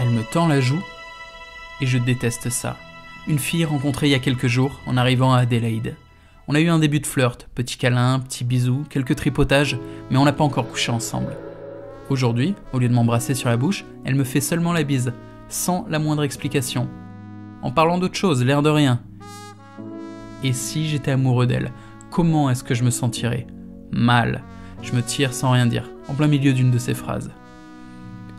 Elle me tend la joue et je déteste ça. Une fille rencontrée il y a quelques jours en arrivant à Adélaïde. On a eu un début de flirt, petit câlin, petit bisou, quelques tripotages, mais on n'a pas encore couché ensemble. Aujourd'hui, au lieu de m'embrasser sur la bouche, elle me fait seulement la bise, sans la moindre explication. En parlant d'autre chose, l'air de rien. Et si j'étais amoureux d'elle, comment est-ce que je me sentirais? Mal. Je me tire sans rien dire, en plein milieu d'une de ces phrases.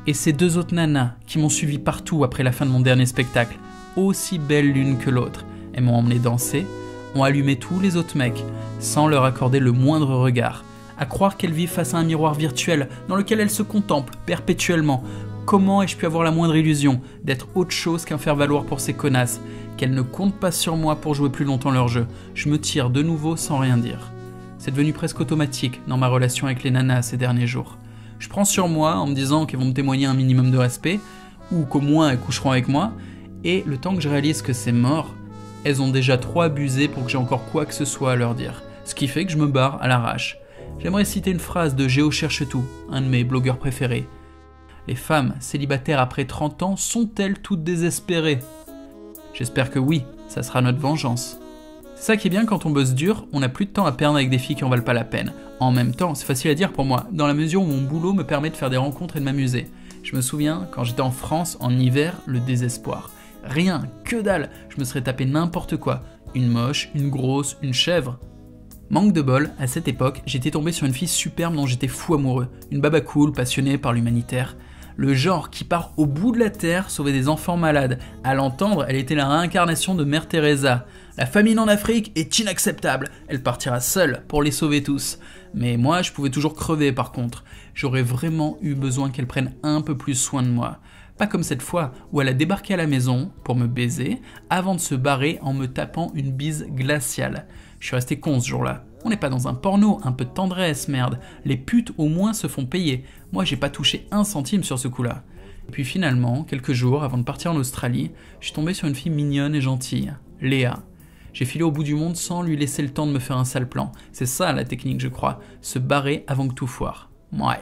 Et ces deux autres nanas qui m'ont suivi partout après la fin de mon dernier spectacle, aussi belles l'une que l'autre, elles m'ont emmené danser, ont allumé tous les autres mecs, sans leur accorder le moindre regard, à croire qu'elles vivent face à un miroir virtuel dans lequel elles se contemplent perpétuellement. Comment ai-je pu avoir la moindre illusion d'être autre chose qu'un faire-valoir pour ces connasses, qu'elles ne comptent pas sur moi pour jouer plus longtemps leur jeu? Je me tire de nouveau sans rien dire. C'est devenu presque automatique dans ma relation avec les nanas ces derniers jours. Je prends sur moi en me disant qu'elles vont me témoigner un minimum de respect, ou qu'au moins elles coucheront avec moi, et le temps que je réalise que c'est mort, elles ont déjà trop abusé pour que j'ai encore quoi que ce soit à leur dire. Ce qui fait que je me barre à l'arrache. J'aimerais citer une phrase de Géo Cherche Tout, un de mes blogueurs préférés. Les femmes célibataires après 30 ans sont-elles toutes désespérées? J'espère que oui, ça sera notre vengeance. Ça qui est bien quand on bosse dur, on n'a plus de temps à perdre avec des filles qui en valent pas la peine. En même temps, c'est facile à dire pour moi, dans la mesure où mon boulot me permet de faire des rencontres et de m'amuser. Je me souviens, quand j'étais en France, en hiver, le désespoir. Rien, que dalle, je me serais tapé n'importe quoi. Une moche, une grosse, une chèvre. Manque de bol, à cette époque, j'étais tombé sur une fille superbe dont j'étais fou amoureux. Une baba cool, passionnée par l'humanitaire. Le genre qui part au bout de la terre sauver des enfants malades. À l'entendre, elle était la réincarnation de Mère Teresa. La famine en Afrique est inacceptable. Elle partira seule pour les sauver tous. Mais moi, je pouvais toujours crever par contre. J'aurais vraiment eu besoin qu'elle prenne un peu plus soin de moi. Pas comme cette fois où elle a débarqué à la maison pour me baiser avant de se barrer en me tapant une bise glaciale. Je suis resté con ce jour-là. On n'est pas dans un porno, un peu de tendresse, merde. Les putes au moins se font payer. Moi j'ai pas touché un centime sur ce coup-là. Puis finalement, quelques jours avant de partir en Australie, je suis tombé sur une fille mignonne et gentille, Léa. J'ai filé au bout du monde sans lui laisser le temps de me faire un sale plan. C'est ça la technique, je crois. Se barrer avant que tout foire. Ouais.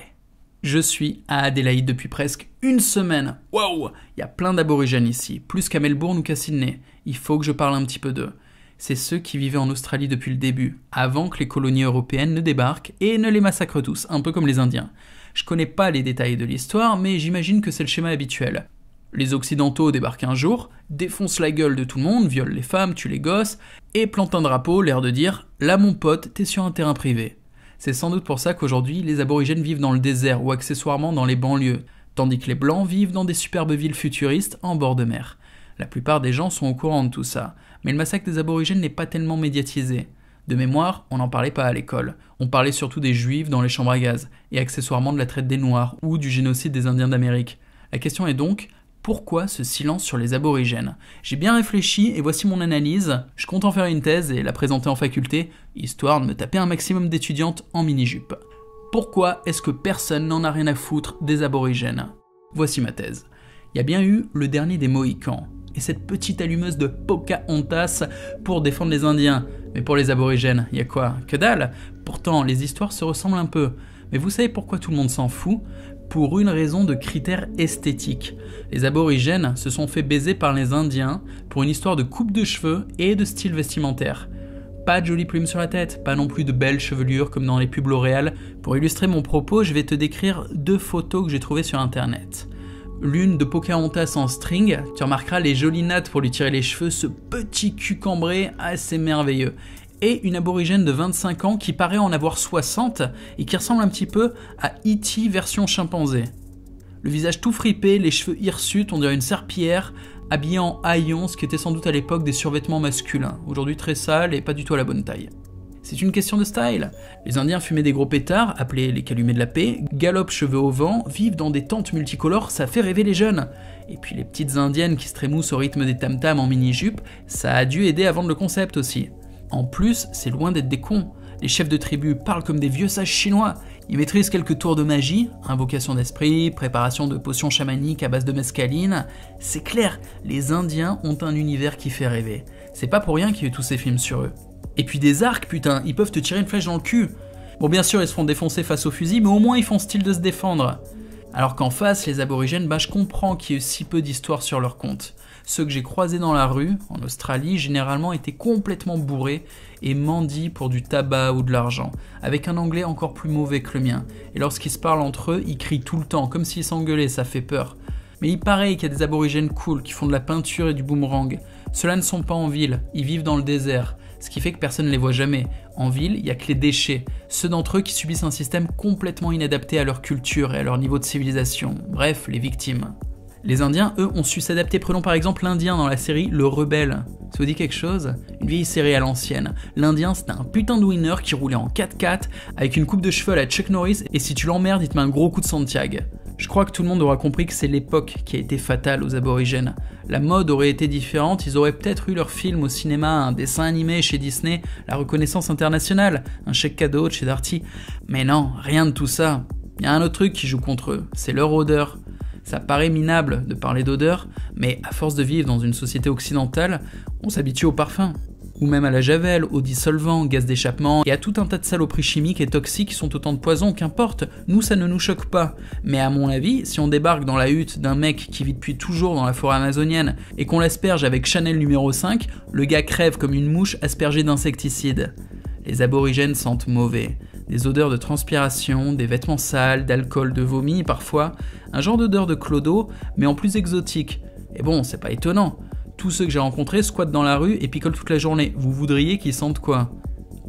Je suis à Adélaïde depuis presque une semaine. Wow Il y a plein d'aborigènes ici, plus qu'à Melbourne ou qu'à Sydney. Il faut que je parle un petit peu d'eux. C'est ceux qui vivaient en Australie depuis le début, avant que les colonies européennes ne débarquent et ne les massacrent tous, un peu comme les Indiens. Je connais pas les détails de l'histoire, mais j'imagine que c'est le schéma habituel. Les Occidentaux débarquent un jour, défoncent la gueule de tout le monde, violent les femmes, tuent les gosses, et plantent un drapeau, l'air de dire Là mon pote, t'es sur un terrain privé. C'est sans doute pour ça qu'aujourd'hui, les aborigènes vivent dans le désert ou accessoirement dans les banlieues, tandis que les blancs vivent dans des superbes villes futuristes en bord de mer. La plupart des gens sont au courant de tout ça, mais le massacre des aborigènes n'est pas tellement médiatisé. De mémoire, on n'en parlait pas à l'école. On parlait surtout des juifs dans les chambres à gaz, et accessoirement de la traite des noirs ou du génocide des Indiens d'Amérique. La question est donc, pourquoi ce silence sur les aborigènes? J'ai bien réfléchi et voici mon analyse. Je compte en faire une thèse et la présenter en faculté, histoire de me taper un maximum d'étudiantes en mini-jupe. Pourquoi est-ce que personne n'en a rien à foutre des aborigènes? Voici ma thèse. Il y a bien eu le dernier des Mohicans, et cette petite allumeuse de Pocahontas pour défendre les Indiens. Mais pour les aborigènes, y a quoi? Que dalle? Pourtant, les histoires se ressemblent un peu. Mais vous savez pourquoi tout le monde s'en fout? Pour une raison de critères esthétiques. Les aborigènes se sont fait baiser par les Indiens pour une histoire de coupe de cheveux et de style vestimentaire. Pas de jolies plumes sur la tête, pas non plus de belles chevelures comme dans les pubs L'Oréal. Pour illustrer mon propos, je vais te décrire deux photos que j'ai trouvées sur internet. L'une de Pocahontas en string, tu remarqueras les jolies nattes pour lui tirer les cheveux, ce petit cul cambré assez merveilleux et une aborigène de 25 ans qui paraît en avoir 60 et qui ressemble un petit peu à E.T. version chimpanzé. Le visage tout fripé, les cheveux hirsutes, on dirait une serpillière, habillée en haillons, ce qui était sans doute à l'époque des survêtements masculins, aujourd'hui très sales et pas du tout à la bonne taille. C'est une question de style. Les Indiens fumaient des gros pétards, appelés les calumets de la paix, galopent cheveux au vent, vivent dans des tentes multicolores, ça fait rêver les jeunes. Et puis les petites indiennes qui se trémoussent au rythme des tam-tams en mini-jupe, ça a dû aider à vendre le concept aussi. En plus, c'est loin d'être des cons. Les chefs de tribu parlent comme des vieux sages chinois. Ils maîtrisent quelques tours de magie, invocation d'esprit, préparation de potions chamaniques à base de mescaline. C'est clair, les Indiens ont un univers qui fait rêver. C'est pas pour rien qu'il y a eu tous ces films sur eux. Et puis des arcs, putain, ils peuvent te tirer une flèche dans le cul. Bon, bien sûr, ils se font défoncer face au fusil, mais au moins ils font style de se défendre. Alors qu'en face, les aborigènes, bah je comprends qu'il y ait si peu d'histoires sur leur compte. Ceux que j'ai croisés dans la rue, en Australie, généralement étaient complètement bourrés et mendient pour du tabac ou de l'argent, avec un anglais encore plus mauvais que le mien. Et lorsqu'ils se parlent entre eux, ils crient tout le temps, comme s'ils s'engueulaient, ça fait peur. Mais il paraît qu'il y a des aborigènes cool qui font de la peinture et du boomerang. Ceux-là ne sont pas en ville, ils vivent dans le désert, ce qui fait que personne ne les voit jamais. En ville, il n'y a que les déchets, ceux d'entre eux qui subissent un système complètement inadapté à leur culture et à leur niveau de civilisation, bref, les victimes. Les Indiens, eux, ont su s'adapter. Prenons par exemple l'Indien dans la série Le Rebelle. Ça vous dit quelque chose? Une vieille série à l'ancienne. L'Indien, c'était un putain de winner qui roulait en 4x4 avec une coupe de cheveux à la Chuck Norris et si tu l'emmerdes, il te met un gros coup de Santiago. Je crois que tout le monde aura compris que c'est l'époque qui a été fatale aux aborigènes. La mode aurait été différente, ils auraient peut-être eu leur film au cinéma, un dessin animé chez Disney, la reconnaissance internationale, un chèque cadeau chez Darty. Mais non, rien de tout ça. Il y a un autre truc qui joue contre eux, c'est leur odeur. Ça paraît minable de parler d'odeur, mais à force de vivre dans une société occidentale, on s'habitue au parfum. Ou même à la javel, aux dissolvants, gaz d'échappement, et à tout un tas de saloperies chimiques et toxiques qui sont autant de poisons, qu'importe, nous ça ne nous choque pas. Mais à mon avis, si on débarque dans la hutte d'un mec qui vit depuis toujours dans la forêt amazonienne et qu'on l'asperge avec Chanel numéro 5, le gars crève comme une mouche aspergée d'insecticides. Les aborigènes sentent mauvais des odeurs de transpiration, des vêtements sales, d'alcool, de vomi parfois, un genre d'odeur de clodo, mais en plus exotique. Et bon, c'est pas étonnant. Tous ceux que j'ai rencontrés squattent dans la rue et picolent toute la journée. Vous voudriez qu'ils sentent quoi?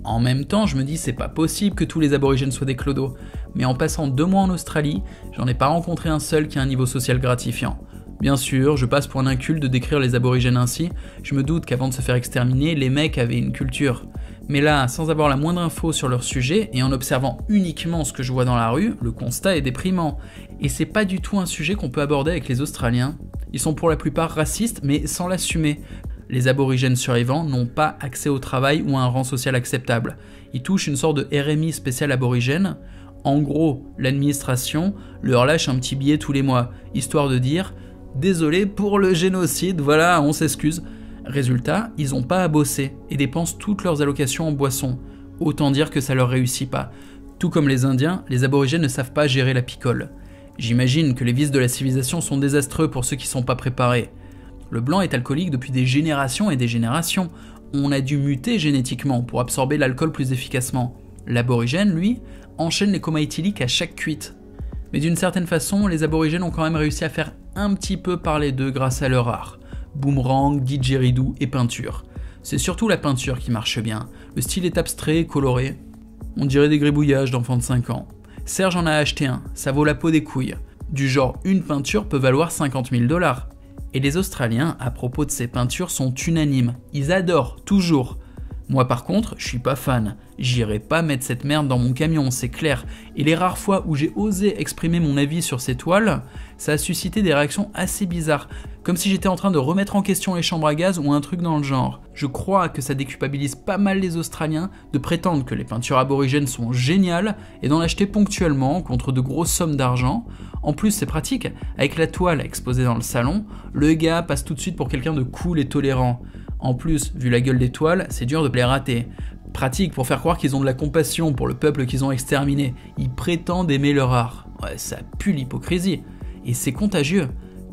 En même temps, je me dis c'est pas possible que tous les aborigènes soient des clodos. Mais en passant deux mois en Australie, j'en ai pas rencontré un seul qui a un niveau social gratifiant. Bien sûr, je passe pour un inculte de décrire les aborigènes ainsi, je me doute qu'avant de se faire exterminer, les mecs avaient une culture. Mais là, sans avoir la moindre info sur leur sujet et en observant uniquement ce que je vois dans la rue, le constat est déprimant. Et c'est pas du tout un sujet qu'on peut aborder avec les Australiens. Ils sont pour la plupart racistes, mais sans l'assumer. Les aborigènes survivants n'ont pas accès au travail ou à un rang social acceptable. Ils touchent une sorte de RMI spécial aborigène. En gros, l'administration leur lâche un petit billet tous les mois, histoire de dire Désolé pour le génocide, voilà, on s'excuse. Résultat, ils n'ont pas à bosser et dépensent toutes leurs allocations en boissons. Autant dire que ça leur réussit pas. Tout comme les Indiens, les aborigènes ne savent pas gérer la picole. J'imagine que les vices de la civilisation sont désastreux pour ceux qui sont pas préparés. Le blanc est alcoolique depuis des générations et des générations. On a dû muter génétiquement pour absorber l'alcool plus efficacement. L'aborigène, lui, enchaîne les comas éthyliques à chaque cuite. Mais d'une certaine façon, les aborigènes ont quand même réussi à faire un petit peu parler d'eux grâce à leur art boomerang, didgeridoo et peinture. C'est surtout la peinture qui marche bien. Le style est abstrait coloré. On dirait des gribouillages d'enfants de 5 ans. Serge en a acheté un, ça vaut la peau des couilles. Du genre, une peinture peut valoir 50 000 dollars. Et les Australiens, à propos de ces peintures, sont unanimes. Ils adorent, toujours. Moi par contre, je suis pas fan. J'irai pas mettre cette merde dans mon camion, c'est clair. Et les rares fois où j'ai osé exprimer mon avis sur ces toiles, ça a suscité des réactions assez bizarres, comme si j'étais en train de remettre en question les chambres à gaz ou un truc dans le genre. Je crois que ça déculpabilise pas mal les Australiens de prétendre que les peintures aborigènes sont géniales et d'en acheter ponctuellement contre de grosses sommes d'argent. En plus, c'est pratique, avec la toile exposée dans le salon, le gars passe tout de suite pour quelqu'un de cool et tolérant. En plus, vu la gueule des toiles, c'est dur de les rater. Pratique pour faire croire qu'ils ont de la compassion pour le peuple qu'ils ont exterminé. Ils prétendent aimer leur art. Ouais, ça pue l'hypocrisie. Et c'est contagieux.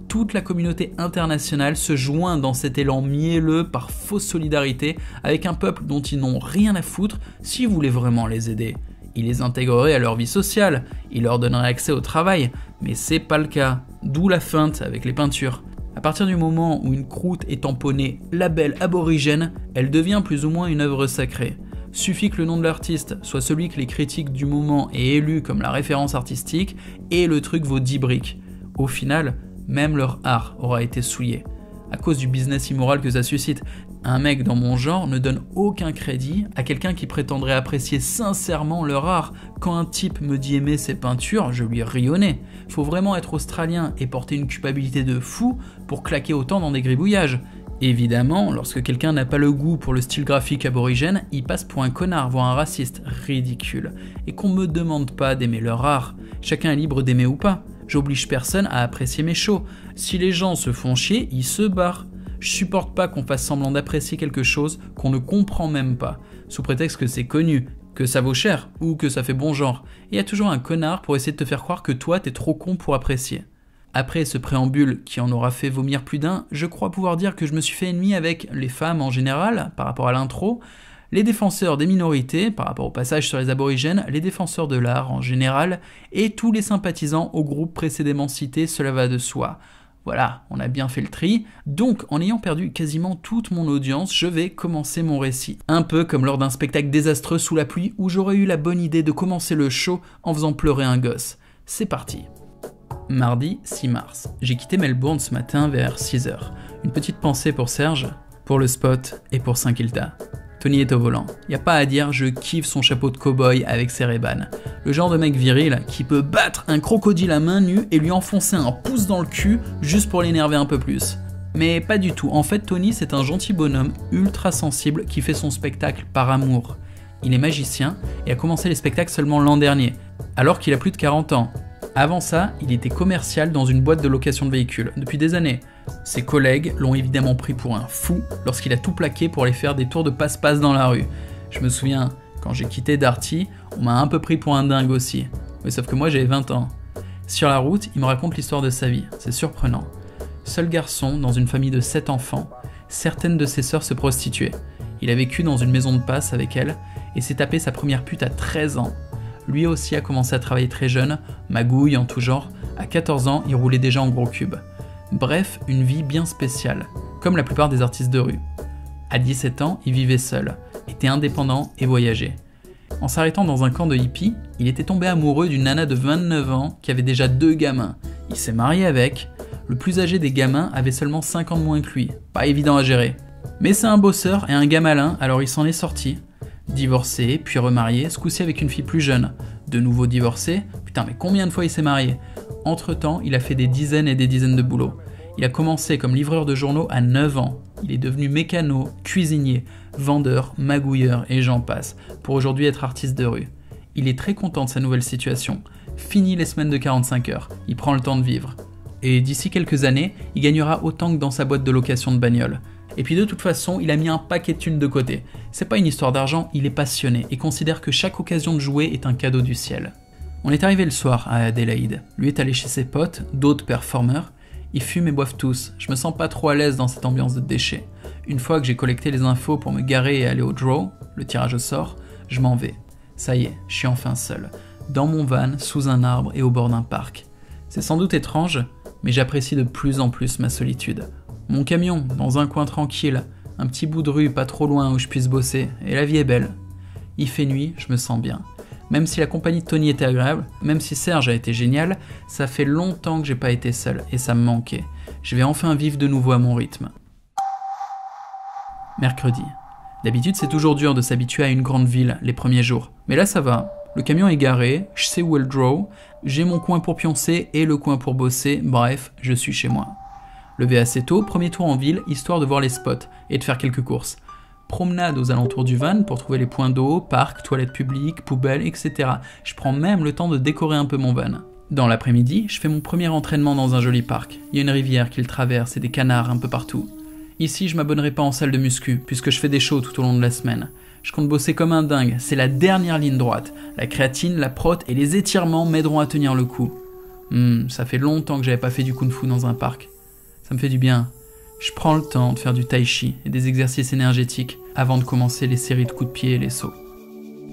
Toute la communauté internationale se joint dans cet élan mielleux par fausse solidarité avec un peuple dont ils n'ont rien à foutre s'ils voulaient vraiment les aider. Ils les intégreraient à leur vie sociale, ils leur donneraient accès au travail, mais c'est pas le cas. D'où la feinte avec les peintures. À partir du moment où une croûte est tamponnée label aborigène, elle devient plus ou moins une œuvre sacrée. Suffit que le nom de l'artiste soit celui que les critiques du moment aient élu comme la référence artistique, et le truc vaut 10 briques. Au final, même leur art aura été souillé à cause du business immoral que ça suscite. Un mec dans mon genre ne donne aucun crédit à quelqu'un qui prétendrait apprécier sincèrement leur art. Quand un type me dit aimer ses peintures, je lui rionnais. Faut vraiment être australien et porter une culpabilité de fou pour claquer autant dans des gribouillages. Évidemment, lorsque quelqu'un n'a pas le goût pour le style graphique aborigène, il passe pour un connard, voire un raciste, ridicule. Et qu'on me demande pas d'aimer leur art. Chacun est libre d'aimer ou pas. J'oblige personne à apprécier mes shows. Si les gens se font chier, ils se barrent. Je supporte pas qu'on fasse semblant d'apprécier quelque chose qu'on ne comprend même pas, sous prétexte que c'est connu, que ça vaut cher ou que ça fait bon genre. Il y a toujours un connard pour essayer de te faire croire que toi t'es trop con pour apprécier. Après ce préambule qui en aura fait vomir plus d'un, je crois pouvoir dire que je me suis fait ennemi avec les femmes en général, par rapport à l'intro, les défenseurs des minorités, par rapport au passage sur les aborigènes, les défenseurs de l'art en général, et tous les sympathisants au groupe précédemment cité, cela va de soi. Voilà, on a bien fait le tri. Donc, en ayant perdu quasiment toute mon audience, je vais commencer mon récit. Un peu comme lors d'un spectacle désastreux sous la pluie où j'aurais eu la bonne idée de commencer le show en faisant pleurer un gosse. C'est parti. Mardi 6 mars. J'ai quitté Melbourne ce matin vers 6h. Une petite pensée pour Serge, pour le spot et pour Saint-Kilda. Tony est au volant. Y a pas à dire, je kiffe son chapeau de cow-boy avec ses rébans. Le genre de mec viril qui peut battre un crocodile à main nue et lui enfoncer un pouce dans le cul juste pour l'énerver un peu plus. Mais pas du tout. En fait, Tony, c'est un gentil bonhomme ultra sensible qui fait son spectacle par amour. Il est magicien et a commencé les spectacles seulement l'an dernier, alors qu'il a plus de 40 ans. Avant ça, il était commercial dans une boîte de location de véhicules depuis des années. Ses collègues l'ont évidemment pris pour un fou lorsqu'il a tout plaqué pour aller faire des tours de passe-passe dans la rue. Je me souviens, quand j'ai quitté Darty, on m'a un peu pris pour un dingue aussi. Mais sauf que moi j'avais 20 ans. Sur la route, il me raconte l'histoire de sa vie. C'est surprenant. Seul garçon dans une famille de 7 enfants, certaines de ses sœurs se prostituaient. Il a vécu dans une maison de passe avec elles et s'est tapé sa première pute à 13 ans. Lui aussi a commencé à travailler très jeune, magouille en tout genre. À 14 ans, il roulait déjà en gros cube. Bref, une vie bien spéciale, comme la plupart des artistes de rue. À 17 ans, il vivait seul, était indépendant et voyageait. En s'arrêtant dans un camp de hippies, il était tombé amoureux d'une nana de 29 ans qui avait déjà deux gamins. Il s'est marié avec. Le plus âgé des gamins avait seulement 5 ans de moins que lui. Pas évident à gérer. Mais c'est un bosseur et un gars malin, alors il s'en est sorti. Divorcé, puis remarié, ce coup-ci avec une fille plus jeune. De nouveau divorcé. Putain, mais combien de fois il s'est marié? Entre-temps, il a fait des dizaines et des dizaines de boulots. Il a commencé comme livreur de journaux à 9 ans. Il est devenu mécano, cuisinier, vendeur, magouilleur et j'en passe, pour aujourd'hui être artiste de rue. Il est très content de sa nouvelle situation. Fini les semaines de 45 heures, il prend le temps de vivre. Et d'ici quelques années, il gagnera autant que dans sa boîte de location de bagnole. Et puis de toute façon, il a mis un paquet de thunes de côté. C'est pas une histoire d'argent, il est passionné et considère que chaque occasion de jouer est un cadeau du ciel. On est arrivé le soir à Adélaïde. Lui est allé chez ses potes, d'autres performeurs. Ils fument et boivent tous. Je me sens pas trop à l'aise dans cette ambiance de déchets. Une fois que j'ai collecté les infos pour me garer et aller au draw, le tirage au sort, je m'en vais. Ça y est, je suis enfin seul. Dans mon van, sous un arbre et au bord d'un parc. C'est sans doute étrange, mais j'apprécie de plus en plus ma solitude. Mon camion, dans un coin tranquille, un petit bout de rue pas trop loin où je puisse bosser, et la vie est belle. Il fait nuit, je me sens bien. Même si la compagnie de Tony était agréable, même si Serge a été génial, ça fait longtemps que j'ai pas été seul et ça me manquait. Je vais enfin vivre de nouveau à mon rythme. Mercredi. D'habitude, c'est toujours dur de s'habituer à une grande ville les premiers jours. Mais là, ça va. Le camion est garé, je sais où est le draw, j'ai mon coin pour pioncer et le coin pour bosser, bref, je suis chez moi. Levé assez tôt, premier tour en ville, histoire de voir les spots et de faire quelques courses promenade aux alentours du van pour trouver les points d'eau, parcs, toilettes publiques, poubelles, etc. Je prends même le temps de décorer un peu mon van. Dans l'après-midi, je fais mon premier entraînement dans un joli parc. Il y a une rivière qui le traverse et des canards un peu partout. Ici, je m'abonnerai pas en salle de muscu, puisque je fais des shows tout au long de la semaine. Je compte bosser comme un dingue, c'est la dernière ligne droite. La créatine, la prot et les étirements m'aideront à tenir le coup. Hmm, ça fait longtemps que j'avais pas fait du kung fu dans un parc. Ça me fait du bien. Je prends le temps de faire du tai chi et des exercices énergétiques avant de commencer les séries de coups de pied et les sauts.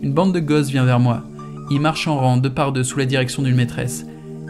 Une bande de gosses vient vers moi. Ils marchent en rang, deux par deux, sous la direction d'une maîtresse.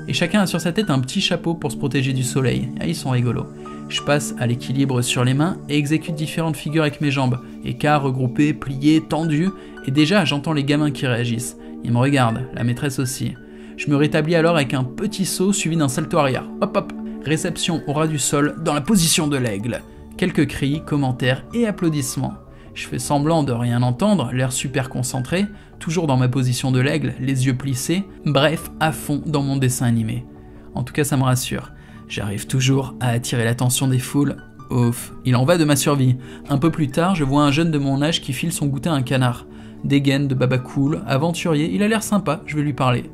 Et chacun a sur sa tête un petit chapeau pour se protéger du soleil. Ah, ils sont rigolos. Je passe à l'équilibre sur les mains et exécute différentes figures avec mes jambes. Écarts, regroupés, pliés, tendus. Et déjà, j'entends les gamins qui réagissent. Ils me regardent, la maîtresse aussi. Je me rétablis alors avec un petit saut suivi d'un salto arrière. Hop hop Réception au ras du sol dans la position de l'aigle. Quelques cris, commentaires et applaudissements. Je fais semblant de rien entendre, l'air super concentré, toujours dans ma position de l'aigle, les yeux plissés, bref, à fond dans mon dessin animé. En tout cas, ça me rassure. J'arrive toujours à attirer l'attention des foules. Ouf, il en va de ma survie. Un peu plus tard, je vois un jeune de mon âge qui file son goûter à un canard. Dégaine de baba cool, aventurier, il a l'air sympa, je vais lui parler.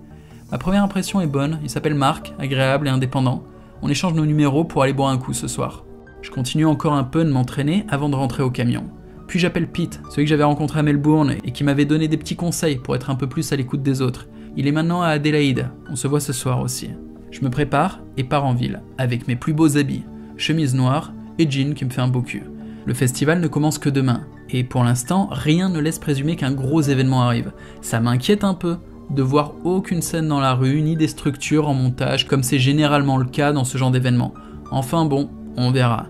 Ma première impression est bonne, il s'appelle Marc, agréable et indépendant. On échange nos numéros pour aller boire un coup ce soir. Je continue encore un peu de m'entraîner avant de rentrer au camion. Puis j'appelle Pete, celui que j'avais rencontré à Melbourne et qui m'avait donné des petits conseils pour être un peu plus à l'écoute des autres. Il est maintenant à Adélaïde, on se voit ce soir aussi. Je me prépare et pars en ville, avec mes plus beaux habits, chemise noire et jean qui me fait un beau cul. Le festival ne commence que demain, et pour l'instant, rien ne laisse présumer qu'un gros événement arrive. Ça m'inquiète un peu de voir aucune scène dans la rue, ni des structures en montage, comme c'est généralement le cas dans ce genre d'événement. Enfin bon, on verra.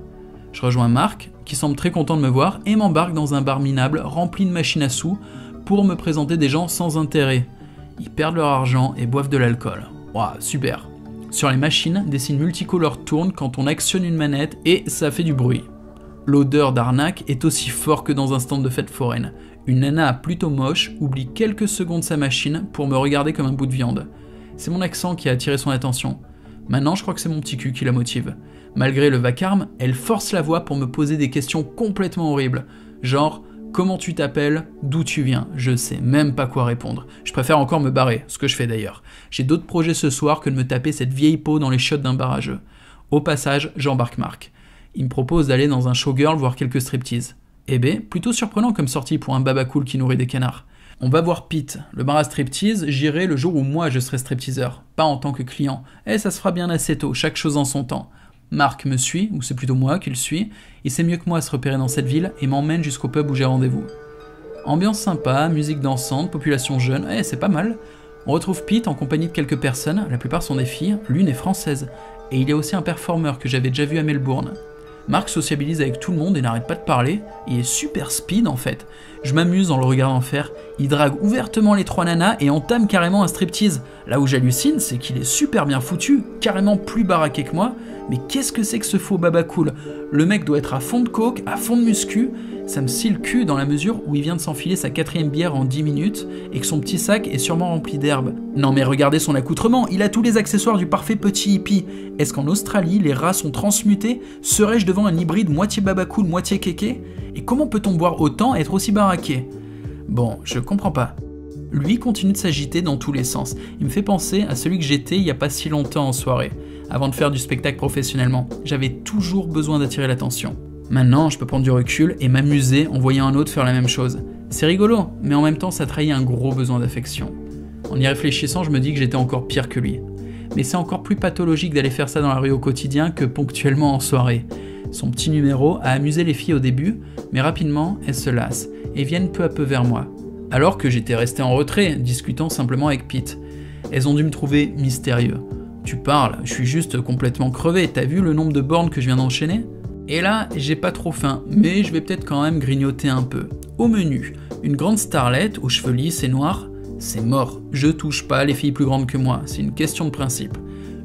Je rejoins Marc, qui semble très content de me voir, et m'embarque dans un bar minable rempli de machines à sous pour me présenter des gens sans intérêt. Ils perdent leur argent et boivent de l'alcool. Waouh, super. Sur les machines, des signes multicolores tournent quand on actionne une manette et ça fait du bruit. L'odeur d'arnaque est aussi fort que dans un stand de fête foraine. Une nana plutôt moche oublie quelques secondes sa machine pour me regarder comme un bout de viande. C'est mon accent qui a attiré son attention. Maintenant, je crois que c'est mon petit cul qui la motive. Malgré le vacarme, elle force la voix pour me poser des questions complètement horribles. Genre, comment tu t'appelles, d'où tu viens, je sais même pas quoi répondre. Je préfère encore me barrer, ce que je fais d'ailleurs. J'ai d'autres projets ce soir que de me taper cette vieille peau dans les chiottes d'un barrageux. Au passage, j'embarque Marc. Il me propose d'aller dans un showgirl voir quelques striptease. Eh ben, plutôt surprenant comme sortie pour un baba cool qui nourrit des canards. On va voir Pete, le bar à striptease, j'irai le jour où moi je serai stripteaseur, pas en tant que client. Eh, ça se fera bien assez tôt, chaque chose en son temps. Marc me suit, ou c'est plutôt moi qui le suis, il sait mieux que moi à se repérer dans cette ville et m'emmène jusqu'au pub où j'ai rendez-vous. Ambiance sympa, musique dansante, population jeune, eh c'est pas mal. On retrouve Pete en compagnie de quelques personnes, la plupart sont des filles, l'une est française, et il y a aussi un performeur que j'avais déjà vu à Melbourne. Marc sociabilise avec tout le monde et n'arrête pas de parler, il est super speed en fait. Je m'amuse en le regardant faire, il drague ouvertement les trois nanas et entame carrément un striptease. Là où j'hallucine, c'est qu'il est super bien foutu, carrément plus baraqué que moi, mais qu'est-ce que c'est que ce faux baba cool? Le mec doit être à fond de coke, à fond de muscu, ça me scie le cul dans la mesure où il vient de s'enfiler sa quatrième bière en 10 minutes et que son petit sac est sûrement rempli d'herbe. Non mais regardez son accoutrement, il a tous les accessoires du parfait petit hippie. Est-ce qu'en Australie, les rats sont transmutés Serais-je devant un hybride moitié babacool, moitié kéké Et comment peut-on boire autant et être aussi baraqué Bon, je comprends pas. Lui continue de s'agiter dans tous les sens. Il me fait penser à celui que j'étais il y a pas si longtemps en soirée, avant de faire du spectacle professionnellement. J'avais toujours besoin d'attirer l'attention. Maintenant, je peux prendre du recul et m'amuser en voyant un autre faire la même chose. C'est rigolo, mais en même temps, ça trahit un gros besoin d'affection. En y réfléchissant, je me dis que j'étais encore pire que lui. Mais c'est encore plus pathologique d'aller faire ça dans la rue au quotidien que ponctuellement en soirée. Son petit numéro a amusé les filles au début, mais rapidement, elles se lassent et viennent peu à peu vers moi. Alors que j'étais resté en retrait, discutant simplement avec Pete. Elles ont dû me trouver mystérieux. Tu parles, je suis juste complètement crevé, t'as vu le nombre de bornes que je viens d'enchaîner? Et là, j'ai pas trop faim, mais je vais peut-être quand même grignoter un peu. Au menu, une grande starlette aux cheveux lisses et noirs, c'est mort. Je touche pas les filles plus grandes que moi, c'est une question de principe.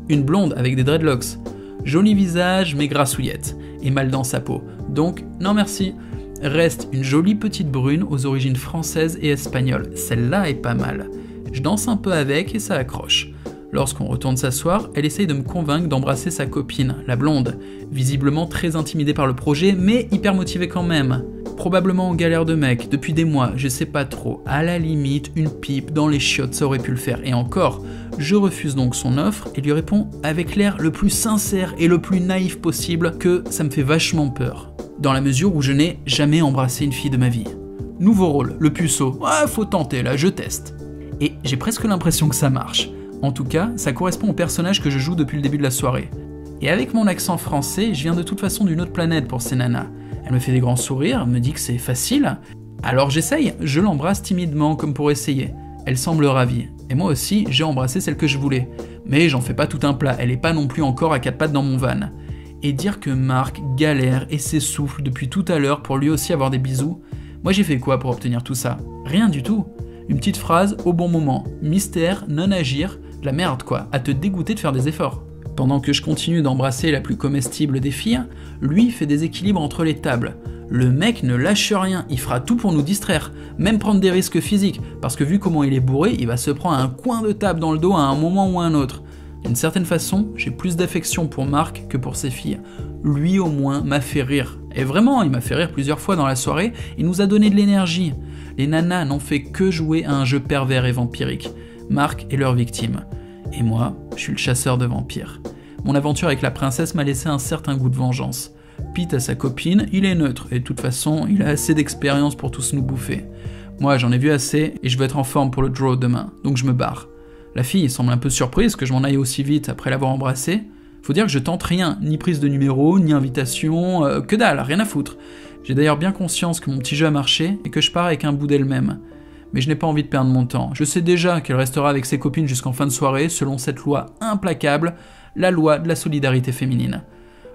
Une blonde avec des dreadlocks, joli visage mais grassouillette, et mal dans sa peau. Donc, non merci. Reste une jolie petite brune aux origines françaises et espagnoles. Celle-là est pas mal. Je danse un peu avec et ça accroche. Lorsqu'on retourne s'asseoir, elle essaye de me convaincre d'embrasser sa copine, la blonde, visiblement très intimidée par le projet, mais hyper motivée quand même. Probablement en galère de mec, depuis des mois, je sais pas trop. À la limite, une pipe dans les chiottes, ça aurait pu le faire. Et encore, je refuse donc son offre et lui réponds avec l'air le plus sincère et le plus naïf possible que ça me fait vachement peur. Dans la mesure où je n'ai jamais embrassé une fille de ma vie. Nouveau rôle, le puceau. Ouais, faut tenter là, je teste. Et j'ai presque l'impression que ça marche. En tout cas, ça correspond au personnage que je joue depuis le début de la soirée. Et avec mon accent français, je viens de toute façon d'une autre planète pour ces nanas. Elle me fait des grands sourires, me dit que c'est facile. Alors j'essaye, je l'embrasse timidement comme pour essayer. Elle semble ravie. Et moi aussi, j'ai embrassé celle que je voulais. Mais j'en fais pas tout un plat, elle est pas non plus encore à quatre pattes dans mon van. Et dire que Marc galère et s'essouffle depuis tout à l'heure pour lui aussi avoir des bisous, moi j'ai fait quoi pour obtenir tout ça? Rien du tout. Une petite phrase au bon moment. Mystère, non agir, la merde quoi, à te dégoûter de faire des efforts. Pendant que je continue d'embrasser la plus comestible des filles, lui fait des équilibres entre les tables. Le mec ne lâche rien, il fera tout pour nous distraire, même prendre des risques physiques, parce que vu comment il est bourré, il va se prendre un coin de table dans le dos à un moment ou à un autre. D'une certaine façon, j'ai plus d'affection pour Marc que pour ses filles. Lui au moins m'a fait rire. Et vraiment, il m'a fait rire plusieurs fois dans la soirée, il nous a donné de l'énergie. Les nanas n'ont fait que jouer à un jeu pervers et vampirique. Marc est leur victime. Et moi, je suis le chasseur de vampires. Mon aventure avec la princesse m'a laissé un certain goût de vengeance. Pete a sa copine, il est neutre, et de toute façon, il a assez d'expérience pour tous nous bouffer. Moi, j'en ai vu assez, et je veux être en forme pour le draw demain, donc je me barre. La fille semble un peu surprise que je m'en aille aussi vite après l'avoir embrassée. Faut dire que je tente rien, ni prise de numéro, ni invitation, euh, que dalle, rien à foutre. J'ai d'ailleurs bien conscience que mon petit jeu a marché et que je pars avec un bout d'elle-même. Mais je n'ai pas envie de perdre mon temps. Je sais déjà qu'elle restera avec ses copines jusqu'en fin de soirée selon cette loi implacable, la loi de la solidarité féminine.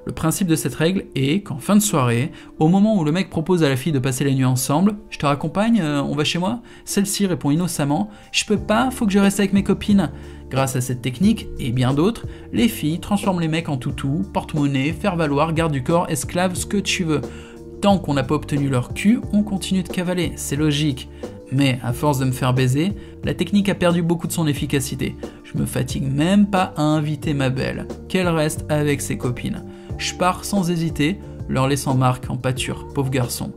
Le principe de cette règle est qu'en fin de soirée, au moment où le mec propose à la fille de passer la nuit ensemble, je te raccompagne, euh, on va chez moi? Celle-ci répond innocemment Je peux pas, faut que je reste avec mes copines. Grâce à cette technique, et bien d'autres, les filles transforment les mecs en toutou, porte-monnaie, faire-valoir, garde du corps, esclave, ce que tu veux. Tant qu'on n'a pas obtenu leur cul, on continue de cavaler, c'est logique. Mais à force de me faire baiser, la technique a perdu beaucoup de son efficacité. Je me fatigue même pas à inviter ma belle, qu'elle reste avec ses copines. Je pars sans hésiter, leur laissant marque en pâture, pauvre garçon.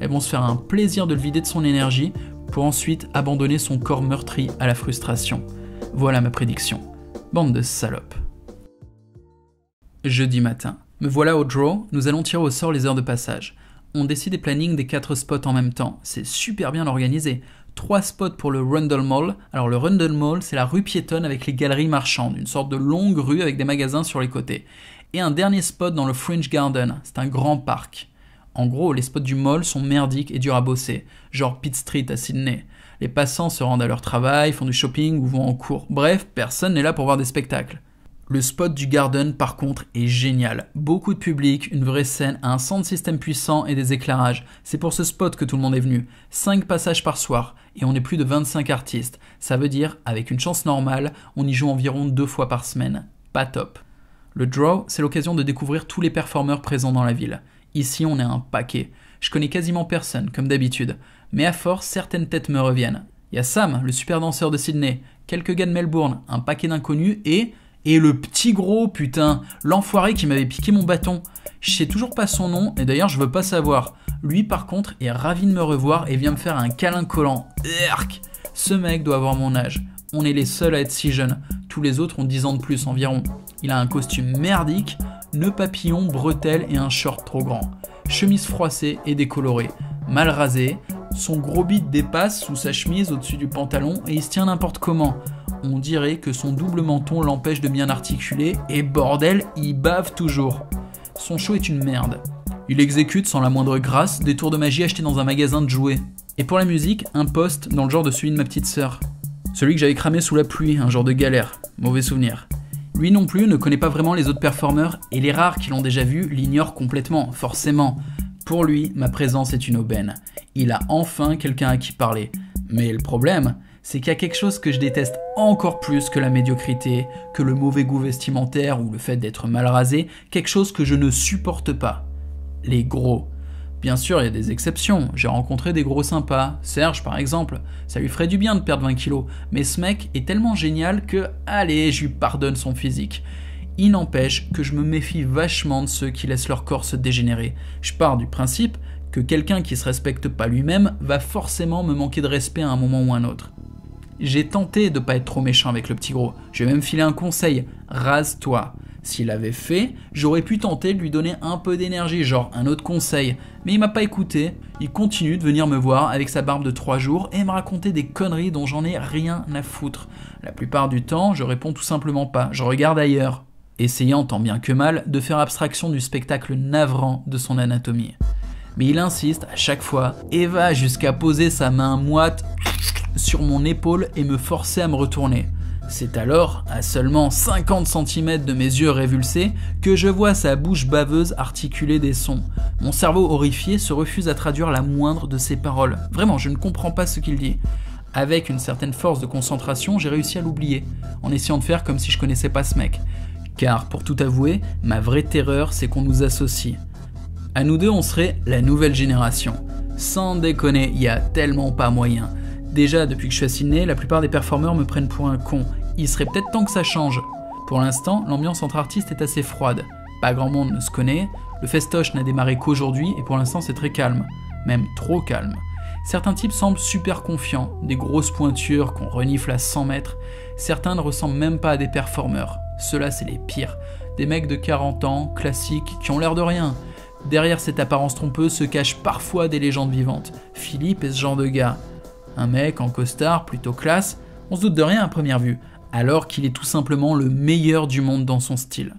Elles vont se faire un plaisir de le vider de son énergie pour ensuite abandonner son corps meurtri à la frustration. Voilà ma prédiction. Bande de salopes. Jeudi matin. Me voilà au draw, nous allons tirer au sort les heures de passage. On décide des plannings des quatre spots en même temps. C'est super bien organisé. Trois spots pour le Rundle Mall. Alors le Rundle Mall, c'est la rue piétonne avec les galeries marchandes, une sorte de longue rue avec des magasins sur les côtés. Et un dernier spot dans le Fringe Garden, c'est un grand parc. En gros, les spots du mall sont merdiques et durs à bosser, genre Pitt Street à Sydney. Les passants se rendent à leur travail, font du shopping ou vont en cours. Bref, personne n'est là pour voir des spectacles. Le spot du Garden, par contre, est génial. Beaucoup de public, une vraie scène, un de système puissant et des éclairages. C'est pour ce spot que tout le monde est venu. 5 passages par soir, et on est plus de 25 artistes. Ça veut dire, avec une chance normale, on y joue environ deux fois par semaine. Pas top. Le draw, c'est l'occasion de découvrir tous les performeurs présents dans la ville. Ici, on est un paquet. Je connais quasiment personne, comme d'habitude. Mais à force, certaines têtes me reviennent. Il y a Sam, le super danseur de Sydney, quelques gars de Melbourne, un paquet d'inconnus et et le petit gros, putain, l'enfoiré qui m'avait piqué mon bâton. Je sais toujours pas son nom, et d'ailleurs je veux pas savoir. Lui par contre est ravi de me revoir et vient me faire un câlin collant. Erk Ce mec doit avoir mon âge. On est les seuls à être si jeunes. Tous les autres ont 10 ans de plus environ. Il a un costume merdique, nœud papillon, bretelles et un short trop grand. Chemise froissée et décolorée. Mal rasé, son gros bit dépasse sous sa chemise au-dessus du pantalon et il se tient n'importe comment on dirait que son double menton l'empêche de bien articuler, et bordel, il bave toujours. Son show est une merde. Il exécute sans la moindre grâce des tours de magie achetés dans un magasin de jouets. Et pour la musique, un poste dans le genre de celui de ma petite sœur. Celui que j'avais cramé sous la pluie, un genre de galère. Mauvais souvenir. Lui non plus ne connaît pas vraiment les autres performeurs, et les rares qui l'ont déjà vu l'ignorent complètement, forcément. Pour lui, ma présence est une aubaine. Il a enfin quelqu'un à qui parler. Mais le problème, c'est qu'il y a quelque chose que je déteste encore plus que la médiocrité, que le mauvais goût vestimentaire ou le fait d'être mal rasé, quelque chose que je ne supporte pas. Les gros. Bien sûr, il y a des exceptions. J'ai rencontré des gros sympas. Serge, par exemple. Ça lui ferait du bien de perdre 20 kilos. Mais ce mec est tellement génial que, allez, je lui pardonne son physique. Il n'empêche que je me méfie vachement de ceux qui laissent leur corps se dégénérer. Je pars du principe que quelqu'un qui se respecte pas lui-même va forcément me manquer de respect à un moment ou un autre. J'ai tenté de pas être trop méchant avec le petit gros. J'ai même filé un conseil rase-toi. S'il avait fait, j'aurais pu tenter de lui donner un peu d'énergie, genre un autre conseil. Mais il m'a pas écouté. Il continue de venir me voir avec sa barbe de 3 jours et me raconter des conneries dont j'en ai rien à foutre. La plupart du temps, je réponds tout simplement pas. Je regarde ailleurs. Essayant tant bien que mal de faire abstraction du spectacle navrant de son anatomie. Mais il insiste à chaque fois et va jusqu'à poser sa main moite sur mon épaule et me forcer à me retourner. C'est alors, à seulement 50 cm de mes yeux révulsés, que je vois sa bouche baveuse articuler des sons. Mon cerveau horrifié se refuse à traduire la moindre de ses paroles. Vraiment, je ne comprends pas ce qu'il dit. Avec une certaine force de concentration, j'ai réussi à l'oublier, en essayant de faire comme si je connaissais pas ce mec. Car, pour tout avouer, ma vraie terreur, c'est qu'on nous associe. À nous deux, on serait la nouvelle génération. Sans déconner, il y a tellement pas moyen. Déjà, depuis que je suis Sydney, la plupart des performeurs me prennent pour un con. Il serait peut-être temps que ça change. Pour l'instant, l'ambiance entre artistes est assez froide. Pas grand monde ne se connaît, le festoche n'a démarré qu'aujourd'hui et pour l'instant c'est très calme. Même trop calme. Certains types semblent super confiants, des grosses pointures qu'on renifle à 100 mètres. Certains ne ressemblent même pas à des performeurs. Ceux-là, c'est les pires. Des mecs de 40 ans, classiques, qui ont l'air de rien. Derrière cette apparence trompeuse se cachent parfois des légendes vivantes. Philippe est ce genre de gars. Un mec en costard, plutôt classe, on se doute de rien à première vue, alors qu'il est tout simplement le meilleur du monde dans son style.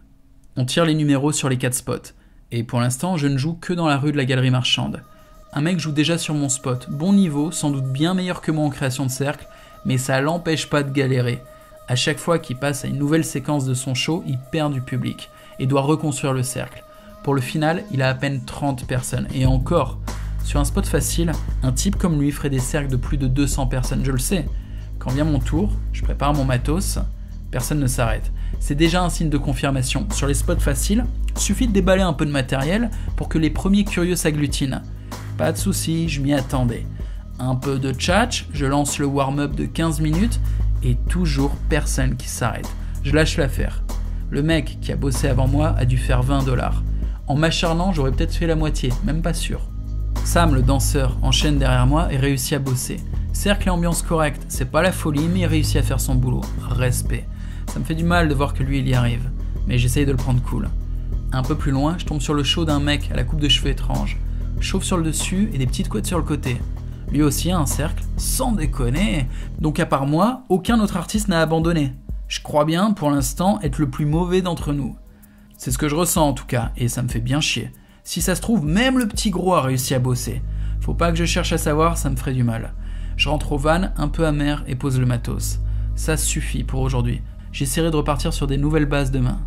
On tire les numéros sur les 4 spots, et pour l'instant je ne joue que dans la rue de la galerie marchande. Un mec joue déjà sur mon spot, bon niveau, sans doute bien meilleur que moi en création de cercle, mais ça l'empêche pas de galérer. À chaque fois qu'il passe à une nouvelle séquence de son show, il perd du public et doit reconstruire le cercle. Pour le final, il a à peine 30 personnes. Et encore, sur un spot facile, un type comme lui ferait des cercles de plus de 200 personnes, je le sais. Quand vient mon tour, je prépare mon matos, personne ne s'arrête. C'est déjà un signe de confirmation. Sur les spots faciles, suffit de déballer un peu de matériel pour que les premiers curieux s'agglutinent. Pas de souci, je m'y attendais. Un peu de tchatch, je lance le warm-up de 15 minutes et toujours personne qui s'arrête. Je lâche l'affaire. Le mec qui a bossé avant moi a dû faire 20 dollars. En m'acharnant, j'aurais peut-être fait la moitié, même pas sûr. Sam, le danseur, enchaîne derrière moi et réussit à bosser. Cercle et ambiance correcte, c'est pas la folie, mais il réussit à faire son boulot. Respect. Ça me fait du mal de voir que lui il y arrive, mais j'essaye de le prendre cool. Un peu plus loin, je tombe sur le show d'un mec à la coupe de cheveux étrange. Chauve sur le dessus et des petites couettes sur le côté. Lui aussi un cercle, sans déconner. Donc à part moi, aucun autre artiste n'a abandonné. Je crois bien, pour l'instant, être le plus mauvais d'entre nous. C'est ce que je ressens en tout cas, et ça me fait bien chier. Si ça se trouve, même le petit gros a réussi à bosser. Faut pas que je cherche à savoir, ça me ferait du mal. Je rentre au van, un peu amer, et pose le matos. Ça suffit pour aujourd'hui. J'essaierai de repartir sur des nouvelles bases demain.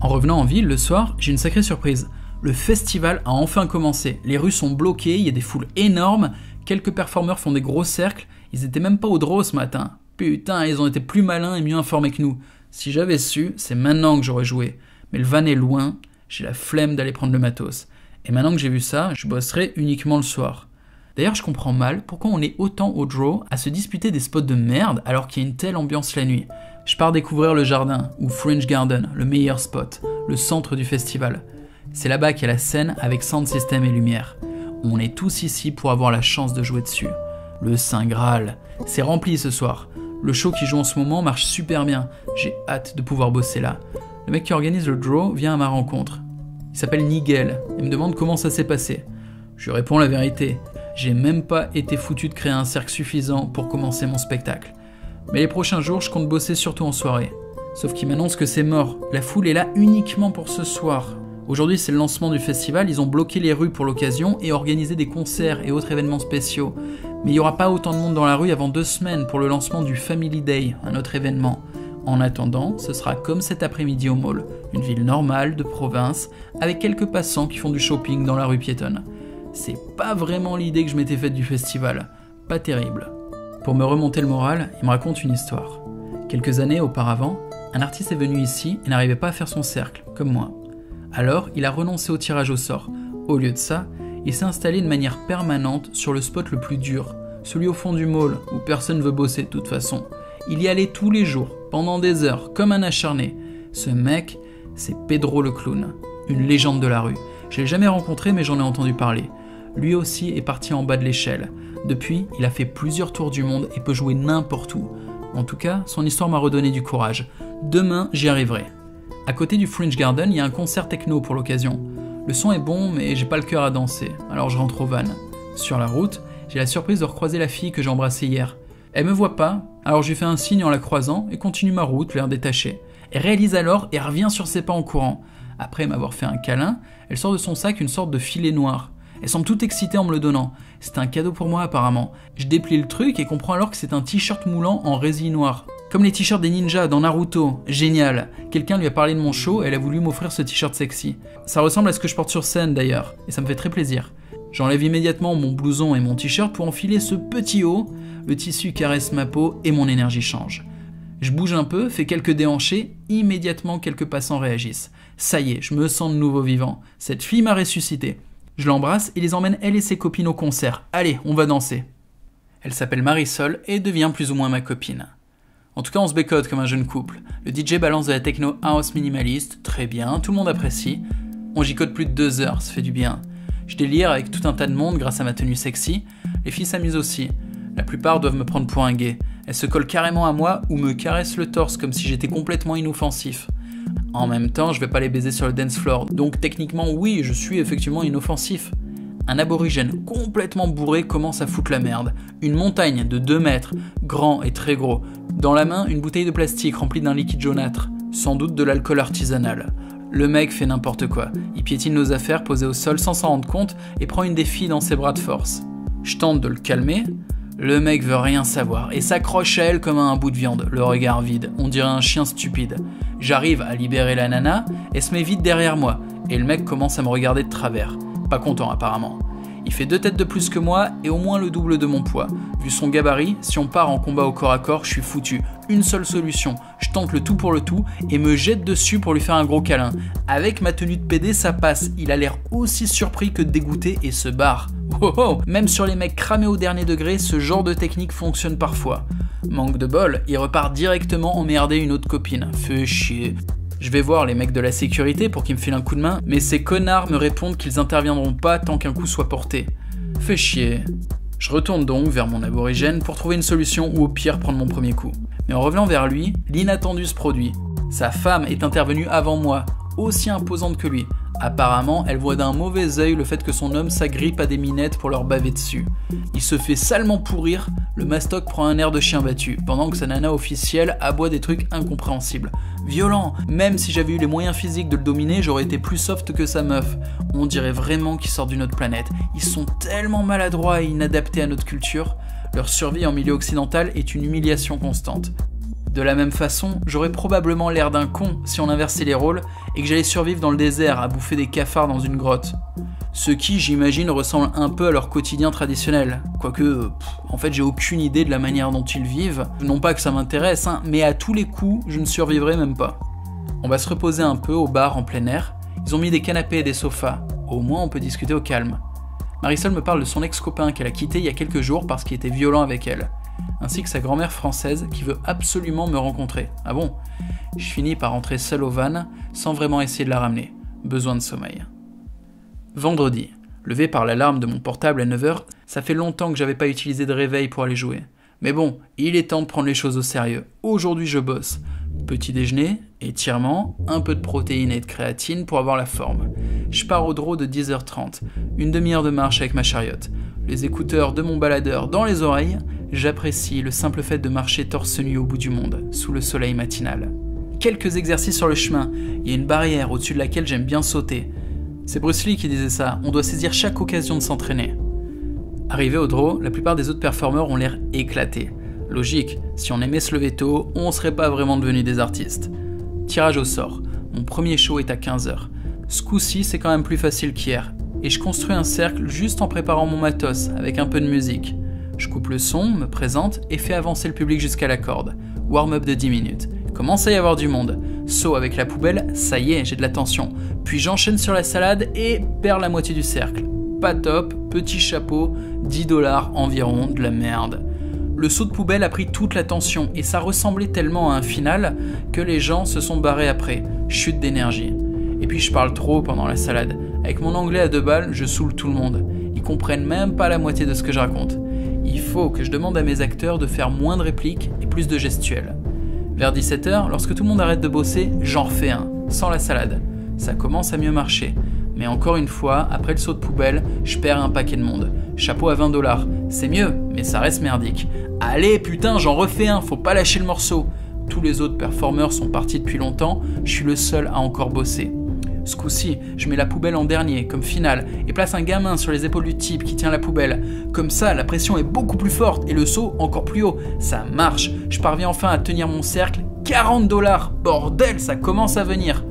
En revenant en ville le soir, j'ai une sacrée surprise. Le festival a enfin commencé. Les rues sont bloquées, il y a des foules énormes, quelques performeurs font des gros cercles, ils étaient même pas au draw ce matin. Putain, ils ont été plus malins et mieux informés que nous. Si j'avais su, c'est maintenant que j'aurais joué. Mais le van est loin, j'ai la flemme d'aller prendre le matos. Et maintenant que j'ai vu ça, je bosserai uniquement le soir. D'ailleurs, je comprends mal pourquoi on est autant au draw à se disputer des spots de merde alors qu'il y a une telle ambiance la nuit. Je pars découvrir le jardin, ou Fringe Garden, le meilleur spot, le centre du festival. C'est là-bas qu'il y a la scène avec sound system et lumière. On est tous ici pour avoir la chance de jouer dessus. Le Saint Graal, c'est rempli ce soir. Le show qui joue en ce moment marche super bien. J'ai hâte de pouvoir bosser là. Le mec qui organise le draw vient à ma rencontre. Il s'appelle Nigel et me demande comment ça s'est passé. Je lui réponds la vérité. J'ai même pas été foutu de créer un cercle suffisant pour commencer mon spectacle. Mais les prochains jours, je compte bosser surtout en soirée. Sauf qu'il m'annonce que c'est mort. La foule est là uniquement pour ce soir. Aujourd'hui, c'est le lancement du festival. Ils ont bloqué les rues pour l'occasion et organisé des concerts et autres événements spéciaux. Mais il n'y aura pas autant de monde dans la rue avant deux semaines pour le lancement du Family Day, un autre événement. En attendant, ce sera comme cet après-midi au mall, une ville normale de province, avec quelques passants qui font du shopping dans la rue piétonne. C'est pas vraiment l'idée que je m'étais faite du festival, pas terrible. Pour me remonter le moral, il me raconte une histoire. Quelques années auparavant, un artiste est venu ici et n'arrivait pas à faire son cercle, comme moi. Alors, il a renoncé au tirage au sort. Au lieu de ça, il s'est installé de manière permanente sur le spot le plus dur, celui au fond du mall, où personne ne veut bosser de toute façon. Il y allait tous les jours, pendant des heures, comme un acharné. Ce mec, c'est Pedro le clown, une légende de la rue. Je l'ai jamais rencontré, mais j'en ai entendu parler. Lui aussi est parti en bas de l'échelle. Depuis, il a fait plusieurs tours du monde et peut jouer n'importe où. En tout cas, son histoire m'a redonné du courage. Demain, j'y arriverai. À côté du Fringe Garden, il y a un concert techno pour l'occasion. Le son est bon, mais j'ai pas le cœur à danser, alors je rentre au van. Sur la route, j'ai la surprise de recroiser la fille que j'ai embrassée hier. Elle me voit pas, alors je lui fais un signe en la croisant et continue ma route, l'air détaché. Elle réalise alors et revient sur ses pas en courant. Après m'avoir fait un câlin, elle sort de son sac une sorte de filet noir. Elle semble toute excitée en me le donnant. C'est un cadeau pour moi apparemment. Je déplie le truc et comprends alors que c'est un t-shirt moulant en résine noire. Comme les t-shirts des ninjas dans Naruto. Génial. Quelqu'un lui a parlé de mon show elle a voulu m'offrir ce t-shirt sexy. Ça ressemble à ce que je porte sur scène d'ailleurs, et ça me fait très plaisir. J'enlève immédiatement mon blouson et mon t-shirt pour enfiler ce petit haut. Le tissu caresse ma peau et mon énergie change. Je bouge un peu, fais quelques déhanchés, immédiatement quelques passants réagissent. Ça y est, je me sens de nouveau vivant. Cette fille m'a ressuscité. Je l'embrasse et les emmène elle et ses copines au concert. Allez, on va danser. Elle s'appelle Marisol et devient plus ou moins ma copine. En tout cas, on se bécote comme un jeune couple. Le DJ balance de la techno house minimaliste, très bien, tout le monde apprécie. On gicote plus de deux heures, ça fait du bien. Je délire avec tout un tas de monde grâce à ma tenue sexy. Les filles s'amusent aussi. La plupart doivent me prendre pour un gay. Elles se collent carrément à moi ou me caressent le torse comme si j'étais complètement inoffensif. En même temps, je vais pas les baiser sur le dance floor, donc techniquement oui, je suis effectivement inoffensif. Un aborigène complètement bourré commence à foutre la merde. Une montagne de 2 mètres, grand et très gros. Dans la main, une bouteille de plastique remplie d'un liquide jaunâtre, sans doute de l'alcool artisanal. Le mec fait n'importe quoi. Il piétine nos affaires posées au sol sans s'en rendre compte et prend une des filles dans ses bras de force. Je tente de le calmer. Le mec veut rien savoir et s'accroche à elle comme à un bout de viande, le regard vide, on dirait un chien stupide. J'arrive à libérer la nana, elle se met vite derrière moi, et le mec commence à me regarder de travers. Pas content apparemment. Il fait deux têtes de plus que moi et au moins le double de mon poids. Vu son gabarit, si on part en combat au corps à corps, je suis foutu. Une seule solution, je tente le tout pour le tout et me jette dessus pour lui faire un gros câlin. Avec ma tenue de PD, ça passe. Il a l'air aussi surpris que dégoûté et se barre. Oh oh Même sur les mecs cramés au dernier degré, ce genre de technique fonctionne parfois. Manque de bol, il repart directement emmerder une autre copine. Fais chier. Je vais voir les mecs de la sécurité pour qu'ils me filent un coup de main, mais ces connards me répondent qu'ils interviendront pas tant qu'un coup soit porté. Fais chier. Je retourne donc vers mon aborigène pour trouver une solution ou au pire prendre mon premier coup. Mais en revenant vers lui, l'inattendu se produit. Sa femme est intervenue avant moi, aussi imposante que lui, Apparemment, elle voit d'un mauvais œil le fait que son homme s'agrippe à des minettes pour leur baver dessus. Il se fait salement pourrir, le mastoc prend un air de chien battu, pendant que sa nana officielle aboie des trucs incompréhensibles. Violent, même si j'avais eu les moyens physiques de le dominer, j'aurais été plus soft que sa meuf. On dirait vraiment qu'ils sortent d'une autre planète. Ils sont tellement maladroits et inadaptés à notre culture. Leur survie en milieu occidental est une humiliation constante. De la même façon, j'aurais probablement l'air d'un con si on inversait les rôles et que j'allais survivre dans le désert à bouffer des cafards dans une grotte. Ce qui, j'imagine, ressemble un peu à leur quotidien traditionnel. Quoique, en fait, j'ai aucune idée de la manière dont ils vivent. Non pas que ça m'intéresse, hein, mais à tous les coups, je ne survivrai même pas. On va se reposer un peu au bar en plein air. Ils ont mis des canapés et des sofas. Au moins, on peut discuter au calme. Marisol me parle de son ex-copain qu'elle a quitté il y a quelques jours parce qu'il était violent avec elle ainsi que sa grand-mère française qui veut absolument me rencontrer. Ah bon? Je finis par rentrer seul au van sans vraiment essayer de la ramener. Besoin de sommeil. Vendredi. Levé par l'alarme de mon portable à 9h, ça fait longtemps que j'avais pas utilisé de réveil pour aller jouer. Mais bon, il est temps de prendre les choses au sérieux. Aujourd'hui, je bosse. Petit déjeuner, étirement, un peu de protéines et de créatine pour avoir la forme. Je pars au draw de 10h30, une demi-heure de marche avec ma chariote. Les écouteurs de mon baladeur dans les oreilles, j'apprécie le simple fait de marcher torse nu au bout du monde, sous le soleil matinal. Quelques exercices sur le chemin, il y a une barrière au-dessus de laquelle j'aime bien sauter. C'est Bruce Lee qui disait ça, on doit saisir chaque occasion de s'entraîner. Arrivé au draw, la plupart des autres performeurs ont l'air éclatés. Logique, si on aimait se lever tôt, on serait pas vraiment devenus des artistes. Tirage au sort. Mon premier show est à 15h. Ce coup-ci, c'est quand même plus facile qu'hier. Et je construis un cercle juste en préparant mon matos, avec un peu de musique. Je coupe le son, me présente et fais avancer le public jusqu'à la corde. Warm-up de 10 minutes. Commence à y avoir du monde. Saut avec la poubelle, ça y est, j'ai de la tension. Puis j'enchaîne sur la salade et perds la moitié du cercle. Pas top, petit chapeau, 10 dollars environ, de la merde. Le saut de poubelle a pris toute l'attention et ça ressemblait tellement à un final que les gens se sont barrés après. Chute d'énergie. Et puis je parle trop pendant la salade. Avec mon anglais à deux balles, je saoule tout le monde. Ils comprennent même pas la moitié de ce que je raconte il faut que je demande à mes acteurs de faire moins de répliques et plus de gestuels. Vers 17h, lorsque tout le monde arrête de bosser, j'en refais un, sans la salade. Ça commence à mieux marcher. Mais encore une fois, après le saut de poubelle, je perds un paquet de monde. Chapeau à 20 dollars. C'est mieux, mais ça reste merdique. Allez, putain, j'en refais un, faut pas lâcher le morceau. Tous les autres performeurs sont partis depuis longtemps, je suis le seul à encore bosser. Ce coup-ci, je mets la poubelle en dernier, comme finale, et place un gamin sur les épaules du type qui tient la poubelle. Comme ça, la pression est beaucoup plus forte et le saut encore plus haut. Ça marche. Je parviens enfin à tenir mon cercle. 40 dollars Bordel, ça commence à venir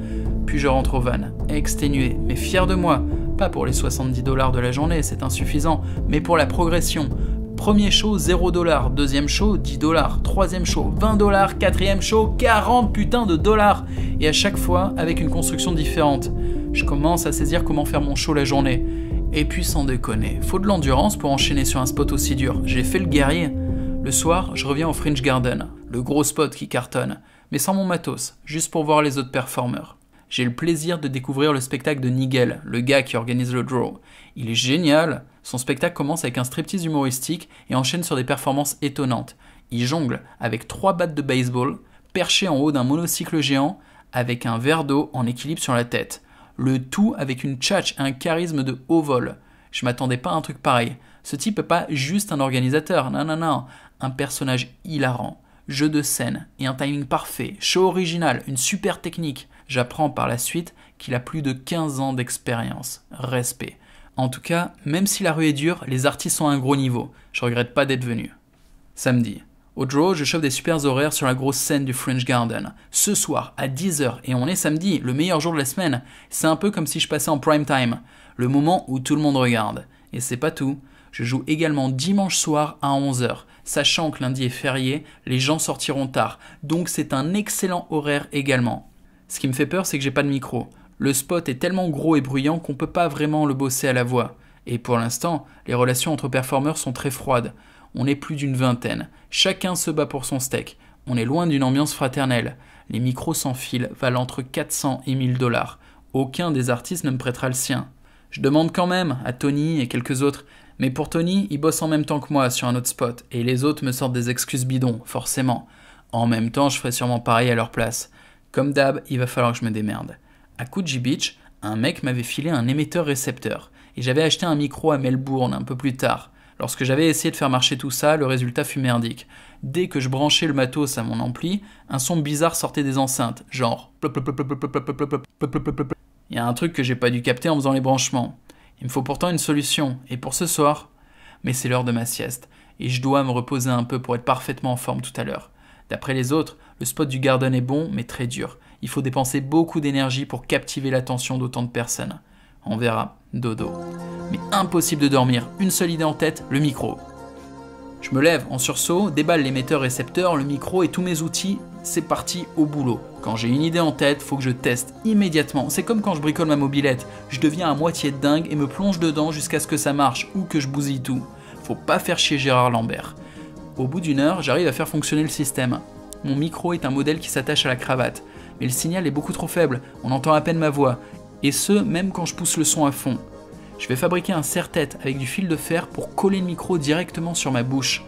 Puis je rentre au van, exténué, mais fier de moi. Pas pour les 70 dollars de la journée, c'est insuffisant, mais pour la progression. Premier show 0 dollars, deuxième show 10 dollars, troisième show 20 dollars, quatrième show 40 putains de dollars et à chaque fois avec une construction différente. Je commence à saisir comment faire mon show la journée. Et puis sans déconner, faut de l'endurance pour enchaîner sur un spot aussi dur. J'ai fait le guerrier. Le soir, je reviens au Fringe Garden, le gros spot qui cartonne, mais sans mon matos, juste pour voir les autres performeurs. J'ai le plaisir de découvrir le spectacle de Nigel, le gars qui organise le draw. Il est génial. Son spectacle commence avec un striptease humoristique et enchaîne sur des performances étonnantes. Il jongle avec trois battes de baseball, perché en haut d'un monocycle géant, avec un verre d'eau en équilibre sur la tête. Le tout avec une tchatch et un charisme de haut vol. Je m'attendais pas à un truc pareil. Ce type n'est pas juste un organisateur, non, non, non. Un personnage hilarant, jeu de scène et un timing parfait, show original, une super technique. J'apprends par la suite qu'il a plus de 15 ans d'expérience. Respect. En tout cas, même si la rue est dure, les artistes sont à un gros niveau. Je regrette pas d'être venu. Samedi. Au draw, je chauffe des super horaires sur la grosse scène du French Garden. Ce soir, à 10h, et on est samedi, le meilleur jour de la semaine. C'est un peu comme si je passais en prime time, le moment où tout le monde regarde. Et c'est pas tout. Je joue également dimanche soir à 11h. Sachant que lundi est férié, les gens sortiront tard. Donc c'est un excellent horaire également. Ce qui me fait peur, c'est que j'ai pas de micro. Le spot est tellement gros et bruyant qu'on peut pas vraiment le bosser à la voix. Et pour l'instant, les relations entre performeurs sont très froides. On est plus d'une vingtaine. Chacun se bat pour son steak. On est loin d'une ambiance fraternelle. Les micros sans fil valent entre 400 et 1000 dollars. Aucun des artistes ne me prêtera le sien. Je demande quand même à Tony et quelques autres, mais pour Tony, il bosse en même temps que moi sur un autre spot, et les autres me sortent des excuses bidons, forcément. En même temps, je ferai sûrement pareil à leur place. Comme d'hab, il va falloir que je me démerde. À Coogee Beach, un mec m'avait filé un émetteur-récepteur, et j'avais acheté un micro à Melbourne un peu plus tard. Lorsque j'avais essayé de faire marcher tout ça, le résultat fut merdique. Dès que je branchais le matos à mon ampli, un son bizarre sortait des enceintes, genre. Il y a un truc que j'ai pas dû capter en faisant les branchements. Il me faut pourtant une solution, et pour ce soir. Mais c'est l'heure de ma sieste, et je dois me reposer un peu pour être parfaitement en forme tout à l'heure. D'après les autres, le spot du Garden est bon, mais très dur. Il faut dépenser beaucoup d'énergie pour captiver l'attention d'autant de personnes. On verra, dodo. Mais impossible de dormir, une seule idée en tête, le micro. Je me lève en sursaut, déballe l'émetteur-récepteur, le micro et tous mes outils, c'est parti au boulot. Quand j'ai une idée en tête, faut que je teste immédiatement. C'est comme quand je bricole ma mobilette, je deviens à moitié dingue et me plonge dedans jusqu'à ce que ça marche ou que je bousille tout. Faut pas faire chier Gérard Lambert. Au bout d'une heure, j'arrive à faire fonctionner le système. Mon micro est un modèle qui s'attache à la cravate, mais le signal est beaucoup trop faible, on entend à peine ma voix, et ce, même quand je pousse le son à fond. Je vais fabriquer un serre-tête avec du fil de fer pour coller le micro directement sur ma bouche.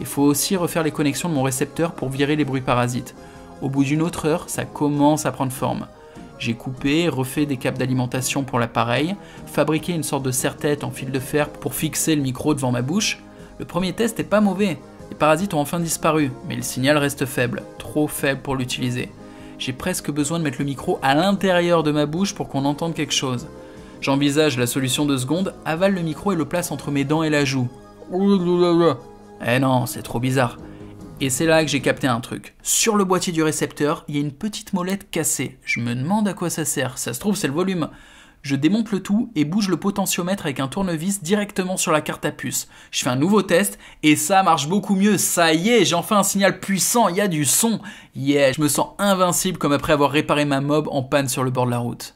Il faut aussi refaire les connexions de mon récepteur pour virer les bruits parasites. Au bout d'une autre heure, ça commence à prendre forme. J'ai coupé, refait des câbles d'alimentation pour l'appareil, fabriqué une sorte de serre-tête en fil de fer pour fixer le micro devant ma bouche. Le premier test est pas mauvais. Les parasites ont enfin disparu, mais le signal reste faible, trop faible pour l'utiliser. J'ai presque besoin de mettre le micro à l'intérieur de ma bouche pour qu'on entende quelque chose. J'envisage la solution de seconde, avale le micro et le place entre mes dents et la joue. Eh non, c'est trop bizarre. Et c'est là que j'ai capté un truc. Sur le boîtier du récepteur, il y a une petite molette cassée. Je me demande à quoi ça sert. Ça se trouve, c'est le volume. Je démonte le tout et bouge le potentiomètre avec un tournevis directement sur la carte à puce. Je fais un nouveau test et ça marche beaucoup mieux. Ça y est, j'ai enfin un signal puissant, il y a du son. Yeah, je me sens invincible comme après avoir réparé ma mob en panne sur le bord de la route.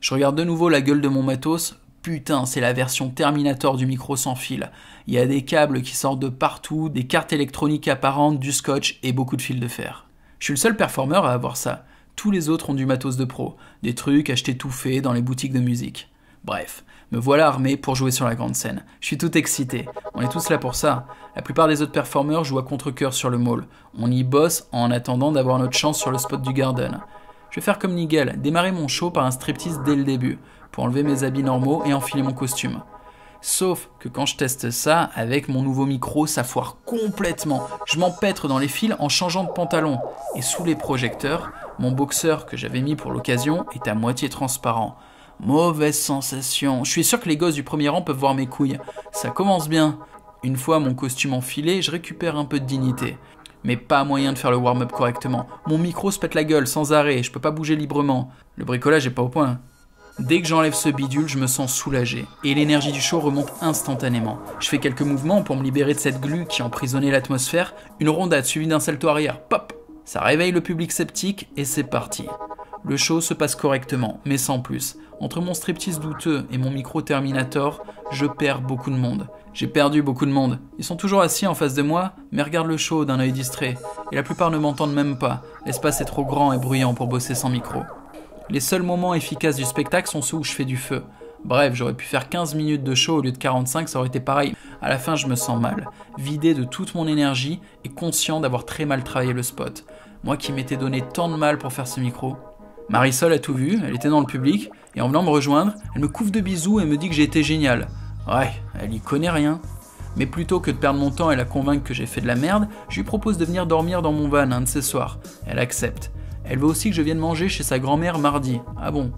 Je regarde de nouveau la gueule de mon matos. Putain, c'est la version Terminator du micro sans fil. Il y a des câbles qui sortent de partout, des cartes électroniques apparentes, du scotch et beaucoup de fils de fer. Je suis le seul performeur à avoir ça. Tous les autres ont du matos de pro, des trucs achetés tout fait dans les boutiques de musique. Bref, me voilà armé pour jouer sur la grande scène. Je suis tout excité. On est tous là pour ça. La plupart des autres performeurs jouent à contre-coeur sur le mall. On y bosse en attendant d'avoir notre chance sur le spot du Garden. Je vais faire comme Nigel, démarrer mon show par un striptease dès le début, pour enlever mes habits normaux et enfiler mon costume. Sauf que quand je teste ça, avec mon nouveau micro, ça foire complètement. Je m'empêtre dans les fils en changeant de pantalon. Et sous les projecteurs, mon boxeur que j'avais mis pour l'occasion est à moitié transparent. Mauvaise sensation. Je suis sûr que les gosses du premier rang peuvent voir mes couilles. Ça commence bien. Une fois mon costume enfilé, je récupère un peu de dignité mais pas moyen de faire le warm-up correctement. Mon micro se pète la gueule sans arrêt, je peux pas bouger librement. Le bricolage est pas au point. Dès que j'enlève ce bidule, je me sens soulagé, et l'énergie du show remonte instantanément. Je fais quelques mouvements pour me libérer de cette glu qui emprisonnait l'atmosphère, une rondade suivie d'un salto arrière, pop Ça réveille le public sceptique, et c'est parti. Le show se passe correctement, mais sans plus. Entre mon striptease douteux et mon micro Terminator, je perds beaucoup de monde. J'ai perdu beaucoup de monde. Ils sont toujours assis en face de moi, mais regardent le show d'un œil distrait. Et la plupart ne m'entendent même pas. L'espace est trop grand et bruyant pour bosser sans micro. Les seuls moments efficaces du spectacle sont ceux où je fais du feu. Bref, j'aurais pu faire 15 minutes de show au lieu de 45, ça aurait été pareil. À la fin, je me sens mal, vidé de toute mon énergie et conscient d'avoir très mal travaillé le spot. Moi qui m'étais donné tant de mal pour faire ce micro. Marisol a tout vu, elle était dans le public, et en venant me rejoindre, elle me couvre de bisous et me dit que j'ai été génial. Ouais, elle y connaît rien. Mais plutôt que de perdre mon temps et la convaincre que j'ai fait de la merde, je lui propose de venir dormir dans mon van un de ces soirs. Elle accepte. Elle veut aussi que je vienne manger chez sa grand-mère mardi. Ah bon?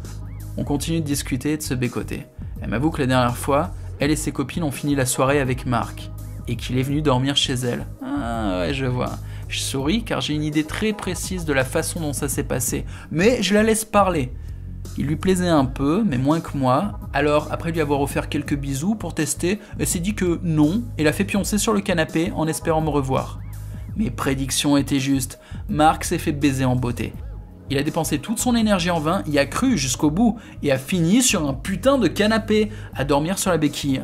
On continue de discuter et de se bécoter. Elle m'avoue que la dernière fois, elle et ses copines ont fini la soirée avec Marc. Et qu'il est venu dormir chez elle. Ah ouais, je vois. Je souris car j'ai une idée très précise de la façon dont ça s'est passé. Mais je la laisse parler. Il lui plaisait un peu, mais moins que moi. Alors, après lui avoir offert quelques bisous pour tester, elle s'est dit que non et l'a fait pioncer sur le canapé en espérant me revoir. Mes prédictions étaient justes. Marc s'est fait baiser en beauté. Il a dépensé toute son énergie en vain, y a cru jusqu'au bout et a fini sur un putain de canapé, à dormir sur la béquille,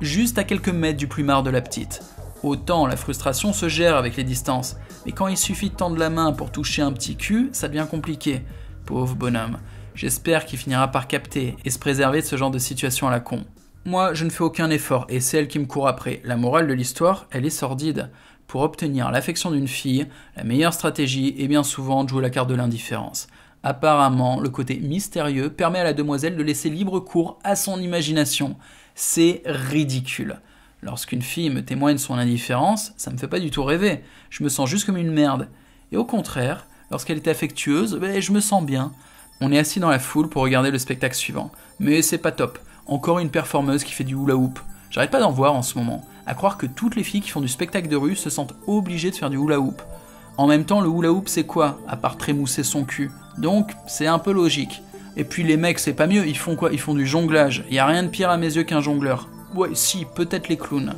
juste à quelques mètres du plumard de la petite. Autant la frustration se gère avec les distances, mais quand il suffit de tendre la main pour toucher un petit cul, ça devient compliqué. Pauvre bonhomme. J'espère qu'il finira par capter et se préserver de ce genre de situation à la con. Moi, je ne fais aucun effort et c'est elle qui me court après. La morale de l'histoire, elle est sordide. Pour obtenir l'affection d'une fille, la meilleure stratégie est bien souvent de jouer la carte de l'indifférence. Apparemment, le côté mystérieux permet à la demoiselle de laisser libre cours à son imagination. C'est ridicule. Lorsqu'une fille me témoigne son indifférence, ça me fait pas du tout rêver. Je me sens juste comme une merde. Et au contraire, lorsqu'elle est affectueuse, ben, je me sens bien. On est assis dans la foule pour regarder le spectacle suivant. Mais c'est pas top. Encore une performeuse qui fait du hula hoop. J'arrête pas d'en voir en ce moment. À croire que toutes les filles qui font du spectacle de rue se sentent obligées de faire du hula hoop. En même temps, le hula hoop c'est quoi? À part trémousser son cul. Donc, c'est un peu logique. Et puis les mecs, c'est pas mieux, ils font quoi? Ils font du jonglage. Y a rien de pire à mes yeux qu'un jongleur. Ouais, si, peut-être les clowns.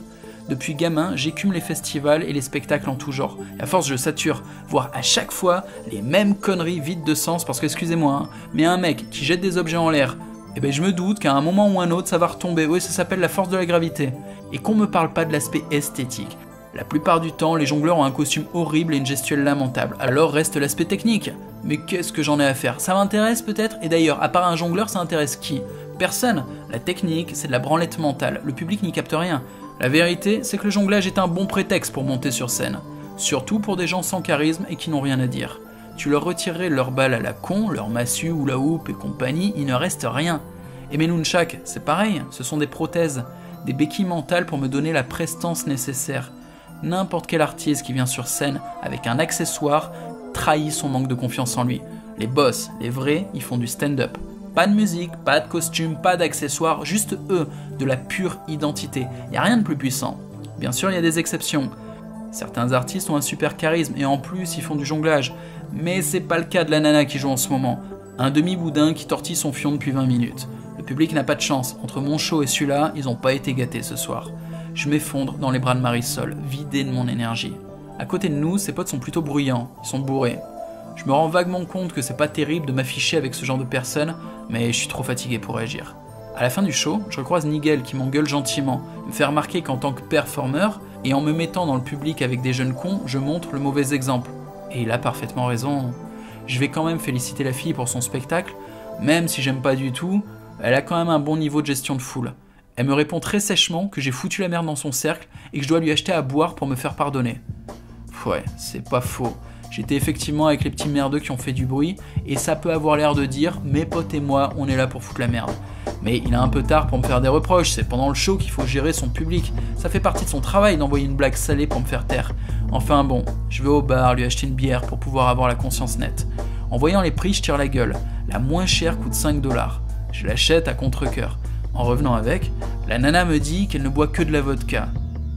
Depuis gamin, j'écume les festivals et les spectacles en tout genre. Et à force, je sature, voire à chaque fois, les mêmes conneries vides de sens, parce que excusez-moi, hein, mais un mec qui jette des objets en l'air, eh ben je me doute qu'à un moment ou un autre, ça va retomber. Oui, ça s'appelle la force de la gravité. Et qu'on me parle pas de l'aspect esthétique. La plupart du temps, les jongleurs ont un costume horrible et une gestuelle lamentable. Alors reste l'aspect technique. Mais qu'est-ce que j'en ai à faire? Ça m'intéresse peut-être? Et d'ailleurs, à part un jongleur, ça intéresse qui? Personne. La technique, c'est de la branlette mentale. Le public n'y capte rien. La vérité, c'est que le jonglage est un bon prétexte pour monter sur scène, surtout pour des gens sans charisme et qui n'ont rien à dire. Tu leur retirerais leur balle à la con, leur massue ou la houppe et compagnie, il ne reste rien. Et mes nunchaks, c'est pareil, ce sont des prothèses, des béquilles mentales pour me donner la prestance nécessaire. N'importe quel artiste qui vient sur scène avec un accessoire trahit son manque de confiance en lui. Les boss, les vrais, ils font du stand-up. Pas de musique, pas de costume, pas d'accessoires, juste eux, de la pure identité. N'y a rien de plus puissant. Bien sûr, il y a des exceptions. Certains artistes ont un super charisme et en plus ils font du jonglage. Mais c'est pas le cas de la nana qui joue en ce moment. Un demi-boudin qui tortille son fion depuis 20 minutes. Le public n'a pas de chance. Entre mon show et celui-là, ils n'ont pas été gâtés ce soir. Je m'effondre dans les bras de Marisol, vidé de mon énergie. À côté de nous, ses potes sont plutôt bruyants, ils sont bourrés. Je me rends vaguement compte que c'est pas terrible de m'afficher avec ce genre de personnes, mais je suis trop fatigué pour réagir. À la fin du show, je recroise Nigel qui m'engueule gentiment, me fait remarquer qu'en tant que performeur, et en me mettant dans le public avec des jeunes cons, je montre le mauvais exemple. Et il a parfaitement raison. Je vais quand même féliciter la fille pour son spectacle, même si j'aime pas du tout, elle a quand même un bon niveau de gestion de foule. Elle me répond très sèchement que j'ai foutu la merde dans son cercle et que je dois lui acheter à boire pour me faire pardonner. Ouais, c'est pas faux. J'étais effectivement avec les petits merdeux qui ont fait du bruit, et ça peut avoir l'air de dire mes potes et moi, on est là pour foutre la merde. Mais il est un peu tard pour me faire des reproches, c'est pendant le show qu'il faut gérer son public. Ça fait partie de son travail d'envoyer une blague salée pour me faire taire. Enfin bon, je vais au bar lui acheter une bière pour pouvoir avoir la conscience nette. En voyant les prix, je tire la gueule. La moins chère coûte 5 dollars. Je l'achète à contre-coeur. En revenant avec, la nana me dit qu'elle ne boit que de la vodka.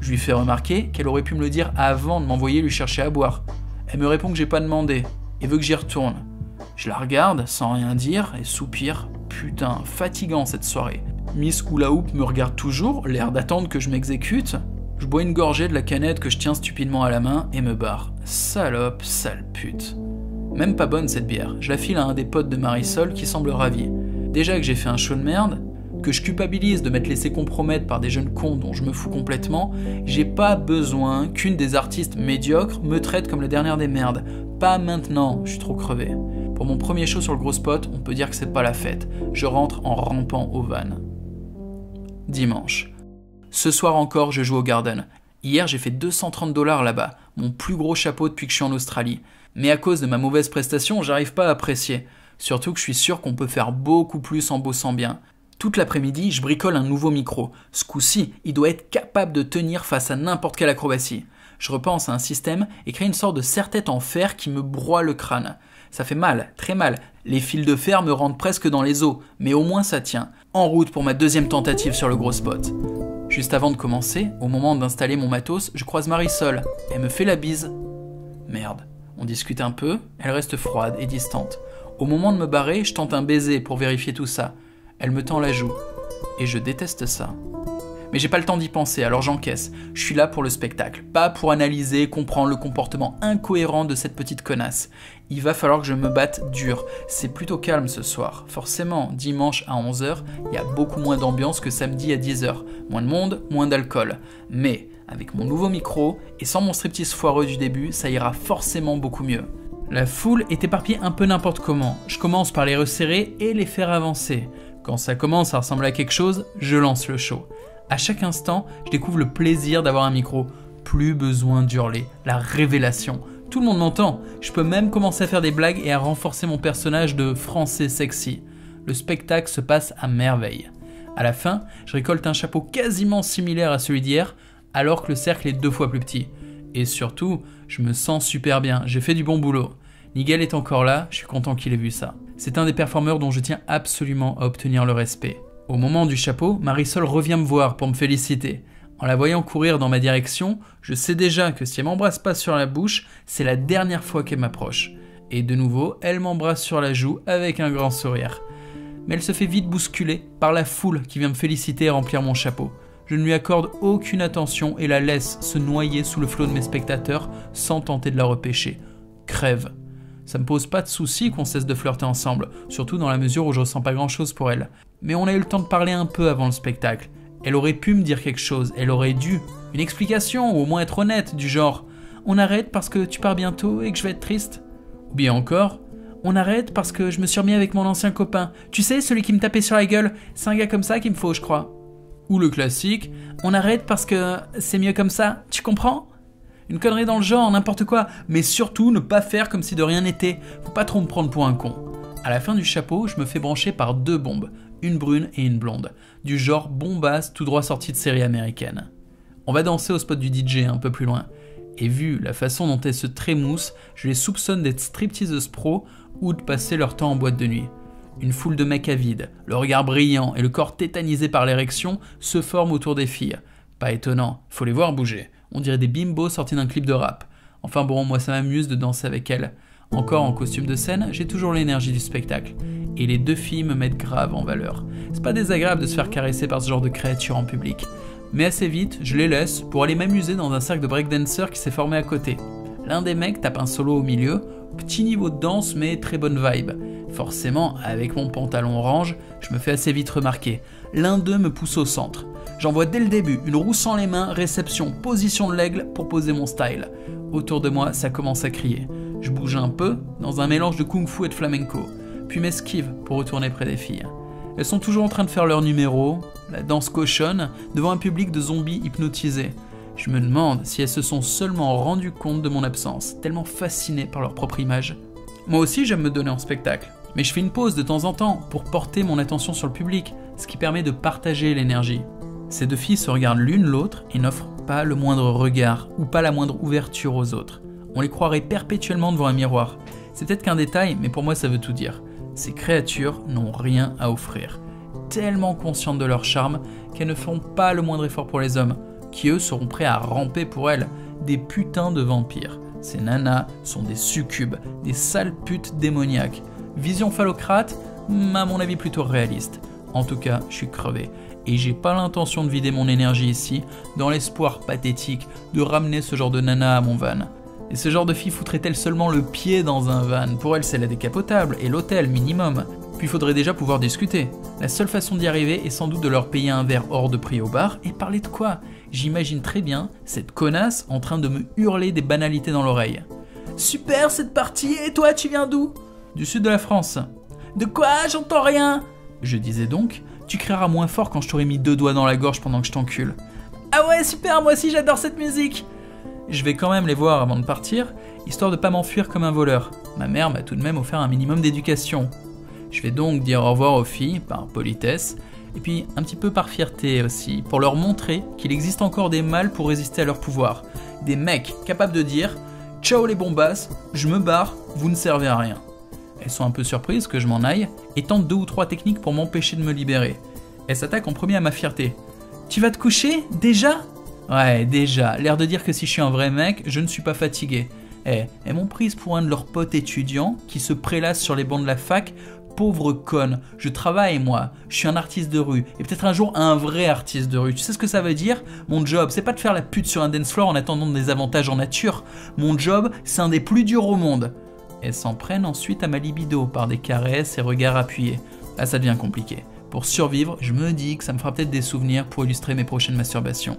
Je lui fais remarquer qu'elle aurait pu me le dire avant de m'envoyer lui chercher à boire. Elle me répond que j'ai pas demandé et veut que j'y retourne. Je la regarde sans rien dire et soupire. Putain, fatigant cette soirée. Miss Hula Hoop me regarde toujours, l'air d'attendre que je m'exécute. Je bois une gorgée de la canette que je tiens stupidement à la main et me barre. Salope, sale pute. Même pas bonne cette bière, je la file à un des potes de Marisol qui semble ravi. Déjà que j'ai fait un show de merde, que je culpabilise de m'être laissé compromettre par des jeunes cons dont je me fous complètement, j'ai pas besoin qu'une des artistes médiocres me traite comme la dernière des merdes. Pas maintenant, je suis trop crevé. Pour mon premier show sur le gros spot, on peut dire que c'est pas la fête. Je rentre en rampant au van. Dimanche. Ce soir encore, je joue au Garden. Hier, j'ai fait 230 dollars là-bas, mon plus gros chapeau depuis que je suis en Australie. Mais à cause de ma mauvaise prestation, j'arrive pas à apprécier. Surtout que je suis sûr qu'on peut faire beaucoup plus en bossant bien. Toute l'après-midi, je bricole un nouveau micro. Ce coup-ci, il doit être capable de tenir face à n'importe quelle acrobatie. Je repense à un système et crée une sorte de serre-tête en fer qui me broie le crâne. Ça fait mal, très mal. Les fils de fer me rentrent presque dans les os, mais au moins ça tient. En route pour ma deuxième tentative sur le gros spot. Juste avant de commencer, au moment d'installer mon matos, je croise Marisol. Elle me fait la bise. Merde. On discute un peu, elle reste froide et distante. Au moment de me barrer, je tente un baiser pour vérifier tout ça. Elle me tend la joue. Et je déteste ça. Mais j'ai pas le temps d'y penser, alors j'encaisse. Je suis là pour le spectacle, pas pour analyser, comprendre le comportement incohérent de cette petite connasse. Il va falloir que je me batte dur. C'est plutôt calme ce soir. Forcément, dimanche à 11h, il y a beaucoup moins d'ambiance que samedi à 10h. Moins de monde, moins d'alcool. Mais avec mon nouveau micro et sans mon striptease foireux du début, ça ira forcément beaucoup mieux. La foule est éparpillée un peu n'importe comment. Je commence par les resserrer et les faire avancer. Quand ça commence à ressembler à quelque chose, je lance le show. À chaque instant, je découvre le plaisir d'avoir un micro. Plus besoin d'hurler. La révélation. Tout le monde m'entend. Je peux même commencer à faire des blagues et à renforcer mon personnage de français sexy. Le spectacle se passe à merveille. À la fin, je récolte un chapeau quasiment similaire à celui d'hier, alors que le cercle est deux fois plus petit. Et surtout, je me sens super bien, j'ai fait du bon boulot. Nigel est encore là, je suis content qu'il ait vu ça. C'est un des performeurs dont je tiens absolument à obtenir le respect. Au moment du chapeau, Marisol revient me voir pour me féliciter. En la voyant courir dans ma direction, je sais déjà que si elle m'embrasse pas sur la bouche, c'est la dernière fois qu'elle m'approche. Et de nouveau, elle m'embrasse sur la joue avec un grand sourire. Mais elle se fait vite bousculer par la foule qui vient me féliciter et remplir mon chapeau. Je ne lui accorde aucune attention et la laisse se noyer sous le flot de mes spectateurs sans tenter de la repêcher. Crève. Ça me pose pas de souci qu'on cesse de flirter ensemble, surtout dans la mesure où je ressens pas grand chose pour elle. Mais on a eu le temps de parler un peu avant le spectacle. Elle aurait pu me dire quelque chose, elle aurait dû. Une explication, ou au moins être honnête, du genre On arrête parce que tu pars bientôt et que je vais être triste? Ou bien encore On arrête parce que je me suis remis avec mon ancien copain. Tu sais, celui qui me tapait sur la gueule, c'est un gars comme ça qu'il me faut, je crois. Ou le classique On arrête parce que c'est mieux comme ça, tu comprends? Une connerie dans le genre, n'importe quoi, mais surtout ne pas faire comme si de rien n'était. Faut pas trop me prendre pour un con. À la fin du chapeau, je me fais brancher par deux bombes, une brune et une blonde, du genre bombasse tout droit sortie de série américaine. On va danser au spot du DJ un peu plus loin. Et vu la façon dont elles se trémoussent, je les soupçonne d'être stripteaseuses pro ou de passer leur temps en boîte de nuit. Une foule de mecs avides, le regard brillant et le corps tétanisé par l'érection se forment autour des filles. Pas étonnant, faut les voir bouger. On dirait des bimbos sortis d'un clip de rap. Enfin bon, moi ça m'amuse de danser avec elles. Encore en costume de scène, j'ai toujours l'énergie du spectacle. Et les deux filles me mettent grave en valeur. C'est pas désagréable de se faire caresser par ce genre de créature en public. Mais assez vite, je les laisse pour aller m'amuser dans un cercle de breakdancers qui s'est formé à côté. L'un des mecs tape un solo au milieu, petit niveau de danse mais très bonne vibe. Forcément, avec mon pantalon orange, je me fais assez vite remarquer. L'un d'eux me pousse au centre. J'envoie dès le début une roue sans les mains, réception, position de l'aigle pour poser mon style. Autour de moi, ça commence à crier. Je bouge un peu, dans un mélange de kung fu et de flamenco, puis m'esquive pour retourner près des filles. Elles sont toujours en train de faire leur numéro, la danse cochonne, devant un public de zombies hypnotisés. Je me demande si elles se sont seulement rendues compte de mon absence, tellement fascinées par leur propre image. Moi aussi j'aime me donner en spectacle, mais je fais une pause de temps en temps pour porter mon attention sur le public, ce qui permet de partager l'énergie. Ces deux filles se regardent l'une l'autre et n'offrent pas le moindre regard ou pas la moindre ouverture aux autres. On les croirait perpétuellement devant un miroir. C'est peut-être qu'un détail, mais pour moi ça veut tout dire. Ces créatures n'ont rien à offrir. Tellement conscientes de leur charme qu'elles ne font pas le moindre effort pour les hommes, qui eux seront prêts à ramper pour elles, des putains de vampires. Ces nanas sont des succubes, des sales putes démoniaques. Vision phallocrate, à mon avis plutôt réaliste. En tout cas, je suis crevé et j'ai pas l'intention de vider mon énergie ici, dans l'espoir pathétique de ramener ce genre de nana à mon van. Et ce genre de fille foutrait-elle seulement le pied dans un van? Pour elle, c'est la décapotable et l'hôtel minimum. Puis faudrait déjà pouvoir discuter. La seule façon d'y arriver est sans doute de leur payer un verre hors de prix au bar et parler de quoi? J'imagine très bien cette connasse en train de me hurler des banalités dans l'oreille. Super cette partie, et toi tu viens d'où? Du sud de la France. De quoi? J'entends rien Je disais donc, tu crieras moins fort quand je t'aurai mis deux doigts dans la gorge pendant que je t'encule. Ah ouais, super, moi aussi j'adore cette musique Je vais quand même les voir avant de partir, histoire de pas m'enfuir comme un voleur. Ma mère m'a tout de même offert un minimum d'éducation. Je vais donc dire au revoir aux filles, par politesse, et puis un petit peu par fierté aussi, pour leur montrer qu'il existe encore des mâles pour résister à leur pouvoir. Des mecs capables de dire Ciao les bombasses, je me barre, vous ne servez à rien. Elles sont un peu surprises que je m'en aille et tentent deux ou trois techniques pour m'empêcher de me libérer. Elles s'attaquent en premier à ma fierté. Tu vas te coucher Déjà? Ouais, déjà, l'air de dire que si je suis un vrai mec, je ne suis pas fatigué. Eh, elles m'ont prise pour un de leurs potes étudiants qui se prélasse sur les bancs de la fac. Pauvre conne, je travaille moi, je suis un artiste de rue, et peut-être un jour un vrai artiste de rue. Tu sais ce que ça veut dire? Mon job, c'est pas de faire la pute sur un dance floor en attendant des avantages en nature. Mon job, c'est un des plus durs au monde. Elles s'en prennent ensuite à ma libido par des caresses et regards appuyés. Là, ça devient compliqué. Pour survivre, je me dis que ça me fera peut-être des souvenirs pour illustrer mes prochaines masturbations.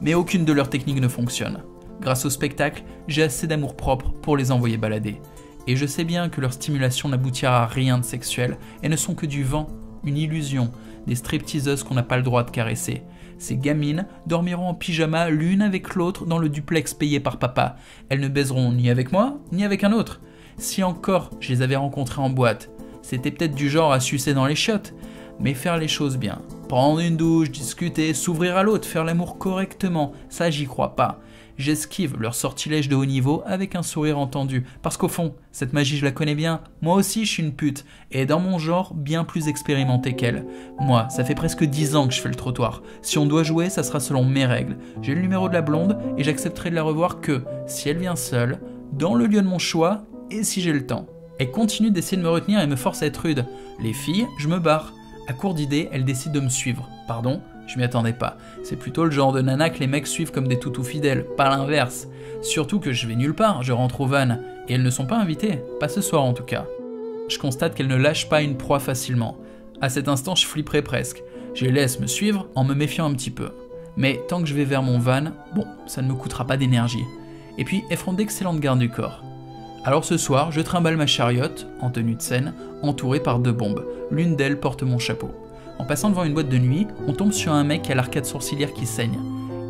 Mais aucune de leurs techniques ne fonctionne. Grâce au spectacle, j'ai assez d'amour propre pour les envoyer balader. Et je sais bien que leur stimulation n'aboutira à rien de sexuel et ne sont que du vent, une illusion, des stripteaseuses qu'on n'a pas le droit de caresser. Ces gamines dormiront en pyjama l'une avec l'autre dans le duplex payé par papa. Elles ne baiseront ni avec moi, ni avec un autre. Si encore je les avais rencontrées en boîte, c'était peut-être du genre à sucer dans les chiottes, mais faire les choses bien. Prendre une douche, discuter, s'ouvrir à l'autre, faire l'amour correctement, ça j'y crois pas. J'esquive leur sortilège de haut niveau avec un sourire entendu, parce qu'au fond, cette magie je la connais bien, moi aussi je suis une pute, et dans mon genre bien plus expérimenté qu'elle. Moi, ça fait presque 10 ans que je fais le trottoir. Si on doit jouer, ça sera selon mes règles. J'ai le numéro de la blonde, et j'accepterai de la revoir que, si elle vient seule, dans le lieu de mon choix, et si j'ai le temps. Elle continue d'essayer de me retenir et me force à être rude. Les filles, je me barre. À court d'idées, elle décide de me suivre. Pardon, je m'y attendais pas. C'est plutôt le genre de nana que les mecs suivent comme des toutous fidèles, pas l'inverse. Surtout que je vais nulle part, je rentre au van, et elles ne sont pas invitées, pas ce soir en tout cas. Je constate qu'elles ne lâchent pas une proie facilement. À cet instant, je flipperai presque. Je les laisse me suivre en me méfiant un petit peu. Mais tant que je vais vers mon van, bon, ça ne me coûtera pas d'énergie. Et puis, elles feront d'excellentes gardes du corps. Alors ce soir, je trimballe ma chariote, en tenue de scène, entourée par deux bombes. L'une d'elles porte mon chapeau. En passant devant une boîte de nuit, on tombe sur un mec à l'arcade sourcilière qui saigne.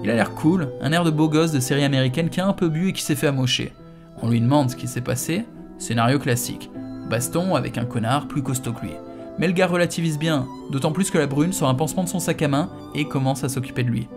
Il a l'air cool, un air de beau gosse de série américaine qui a un peu bu et qui s'est fait amocher. On lui demande ce qui s'est passé, scénario classique. Baston avec un connard plus costaud que lui. Mais le gars relativise bien, d'autant plus que la brune sort un pansement de son sac à main et commence à s'occuper de lui.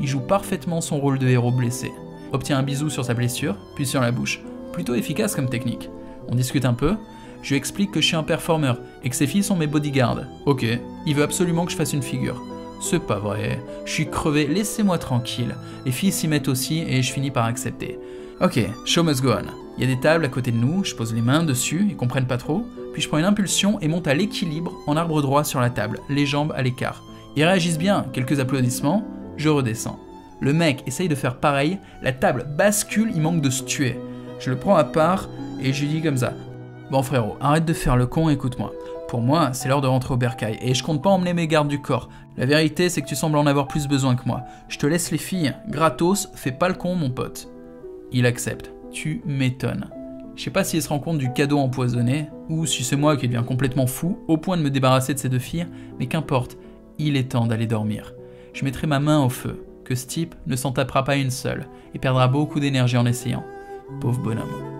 Il joue parfaitement son rôle de héros blessé. Obtient un bisou sur sa blessure, puis sur la bouche plutôt efficace comme technique. On discute un peu, je lui explique que je suis un performeur et que ses filles sont mes bodyguards. Ok, il veut absolument que je fasse une figure. C'est pas vrai, je suis crevé, laissez-moi tranquille. Les filles s'y mettent aussi et je finis par accepter. Ok, show must go on. Il y a des tables à côté de nous, je pose les mains dessus, ils comprennent pas trop, puis je prends une impulsion et monte à l'équilibre en arbre droit sur la table, les jambes à l'écart. Ils réagissent bien, quelques applaudissements, je redescends. Le mec essaye de faire pareil, la table bascule, il manque de se tuer. Je le prends à part et je lui dis comme ça. Bon frérot, arrête de faire le con, écoute-moi. Pour moi, c'est l'heure de rentrer au bercail et je compte pas emmener mes gardes du corps. La vérité, c'est que tu sembles en avoir plus besoin que moi. Je te laisse les filles, gratos, fais pas le con, mon pote. Il accepte. Tu m'étonnes. Je sais pas s'il se rend compte du cadeau empoisonné, ou si c'est moi qui deviens complètement fou, au point de me débarrasser de ces deux filles, mais qu'importe, il est temps d'aller dormir. Je mettrai ma main au feu, que ce type ne s'en tapera pas une seule, et perdra beaucoup d'énergie en essayant. Pauvre bonhomme.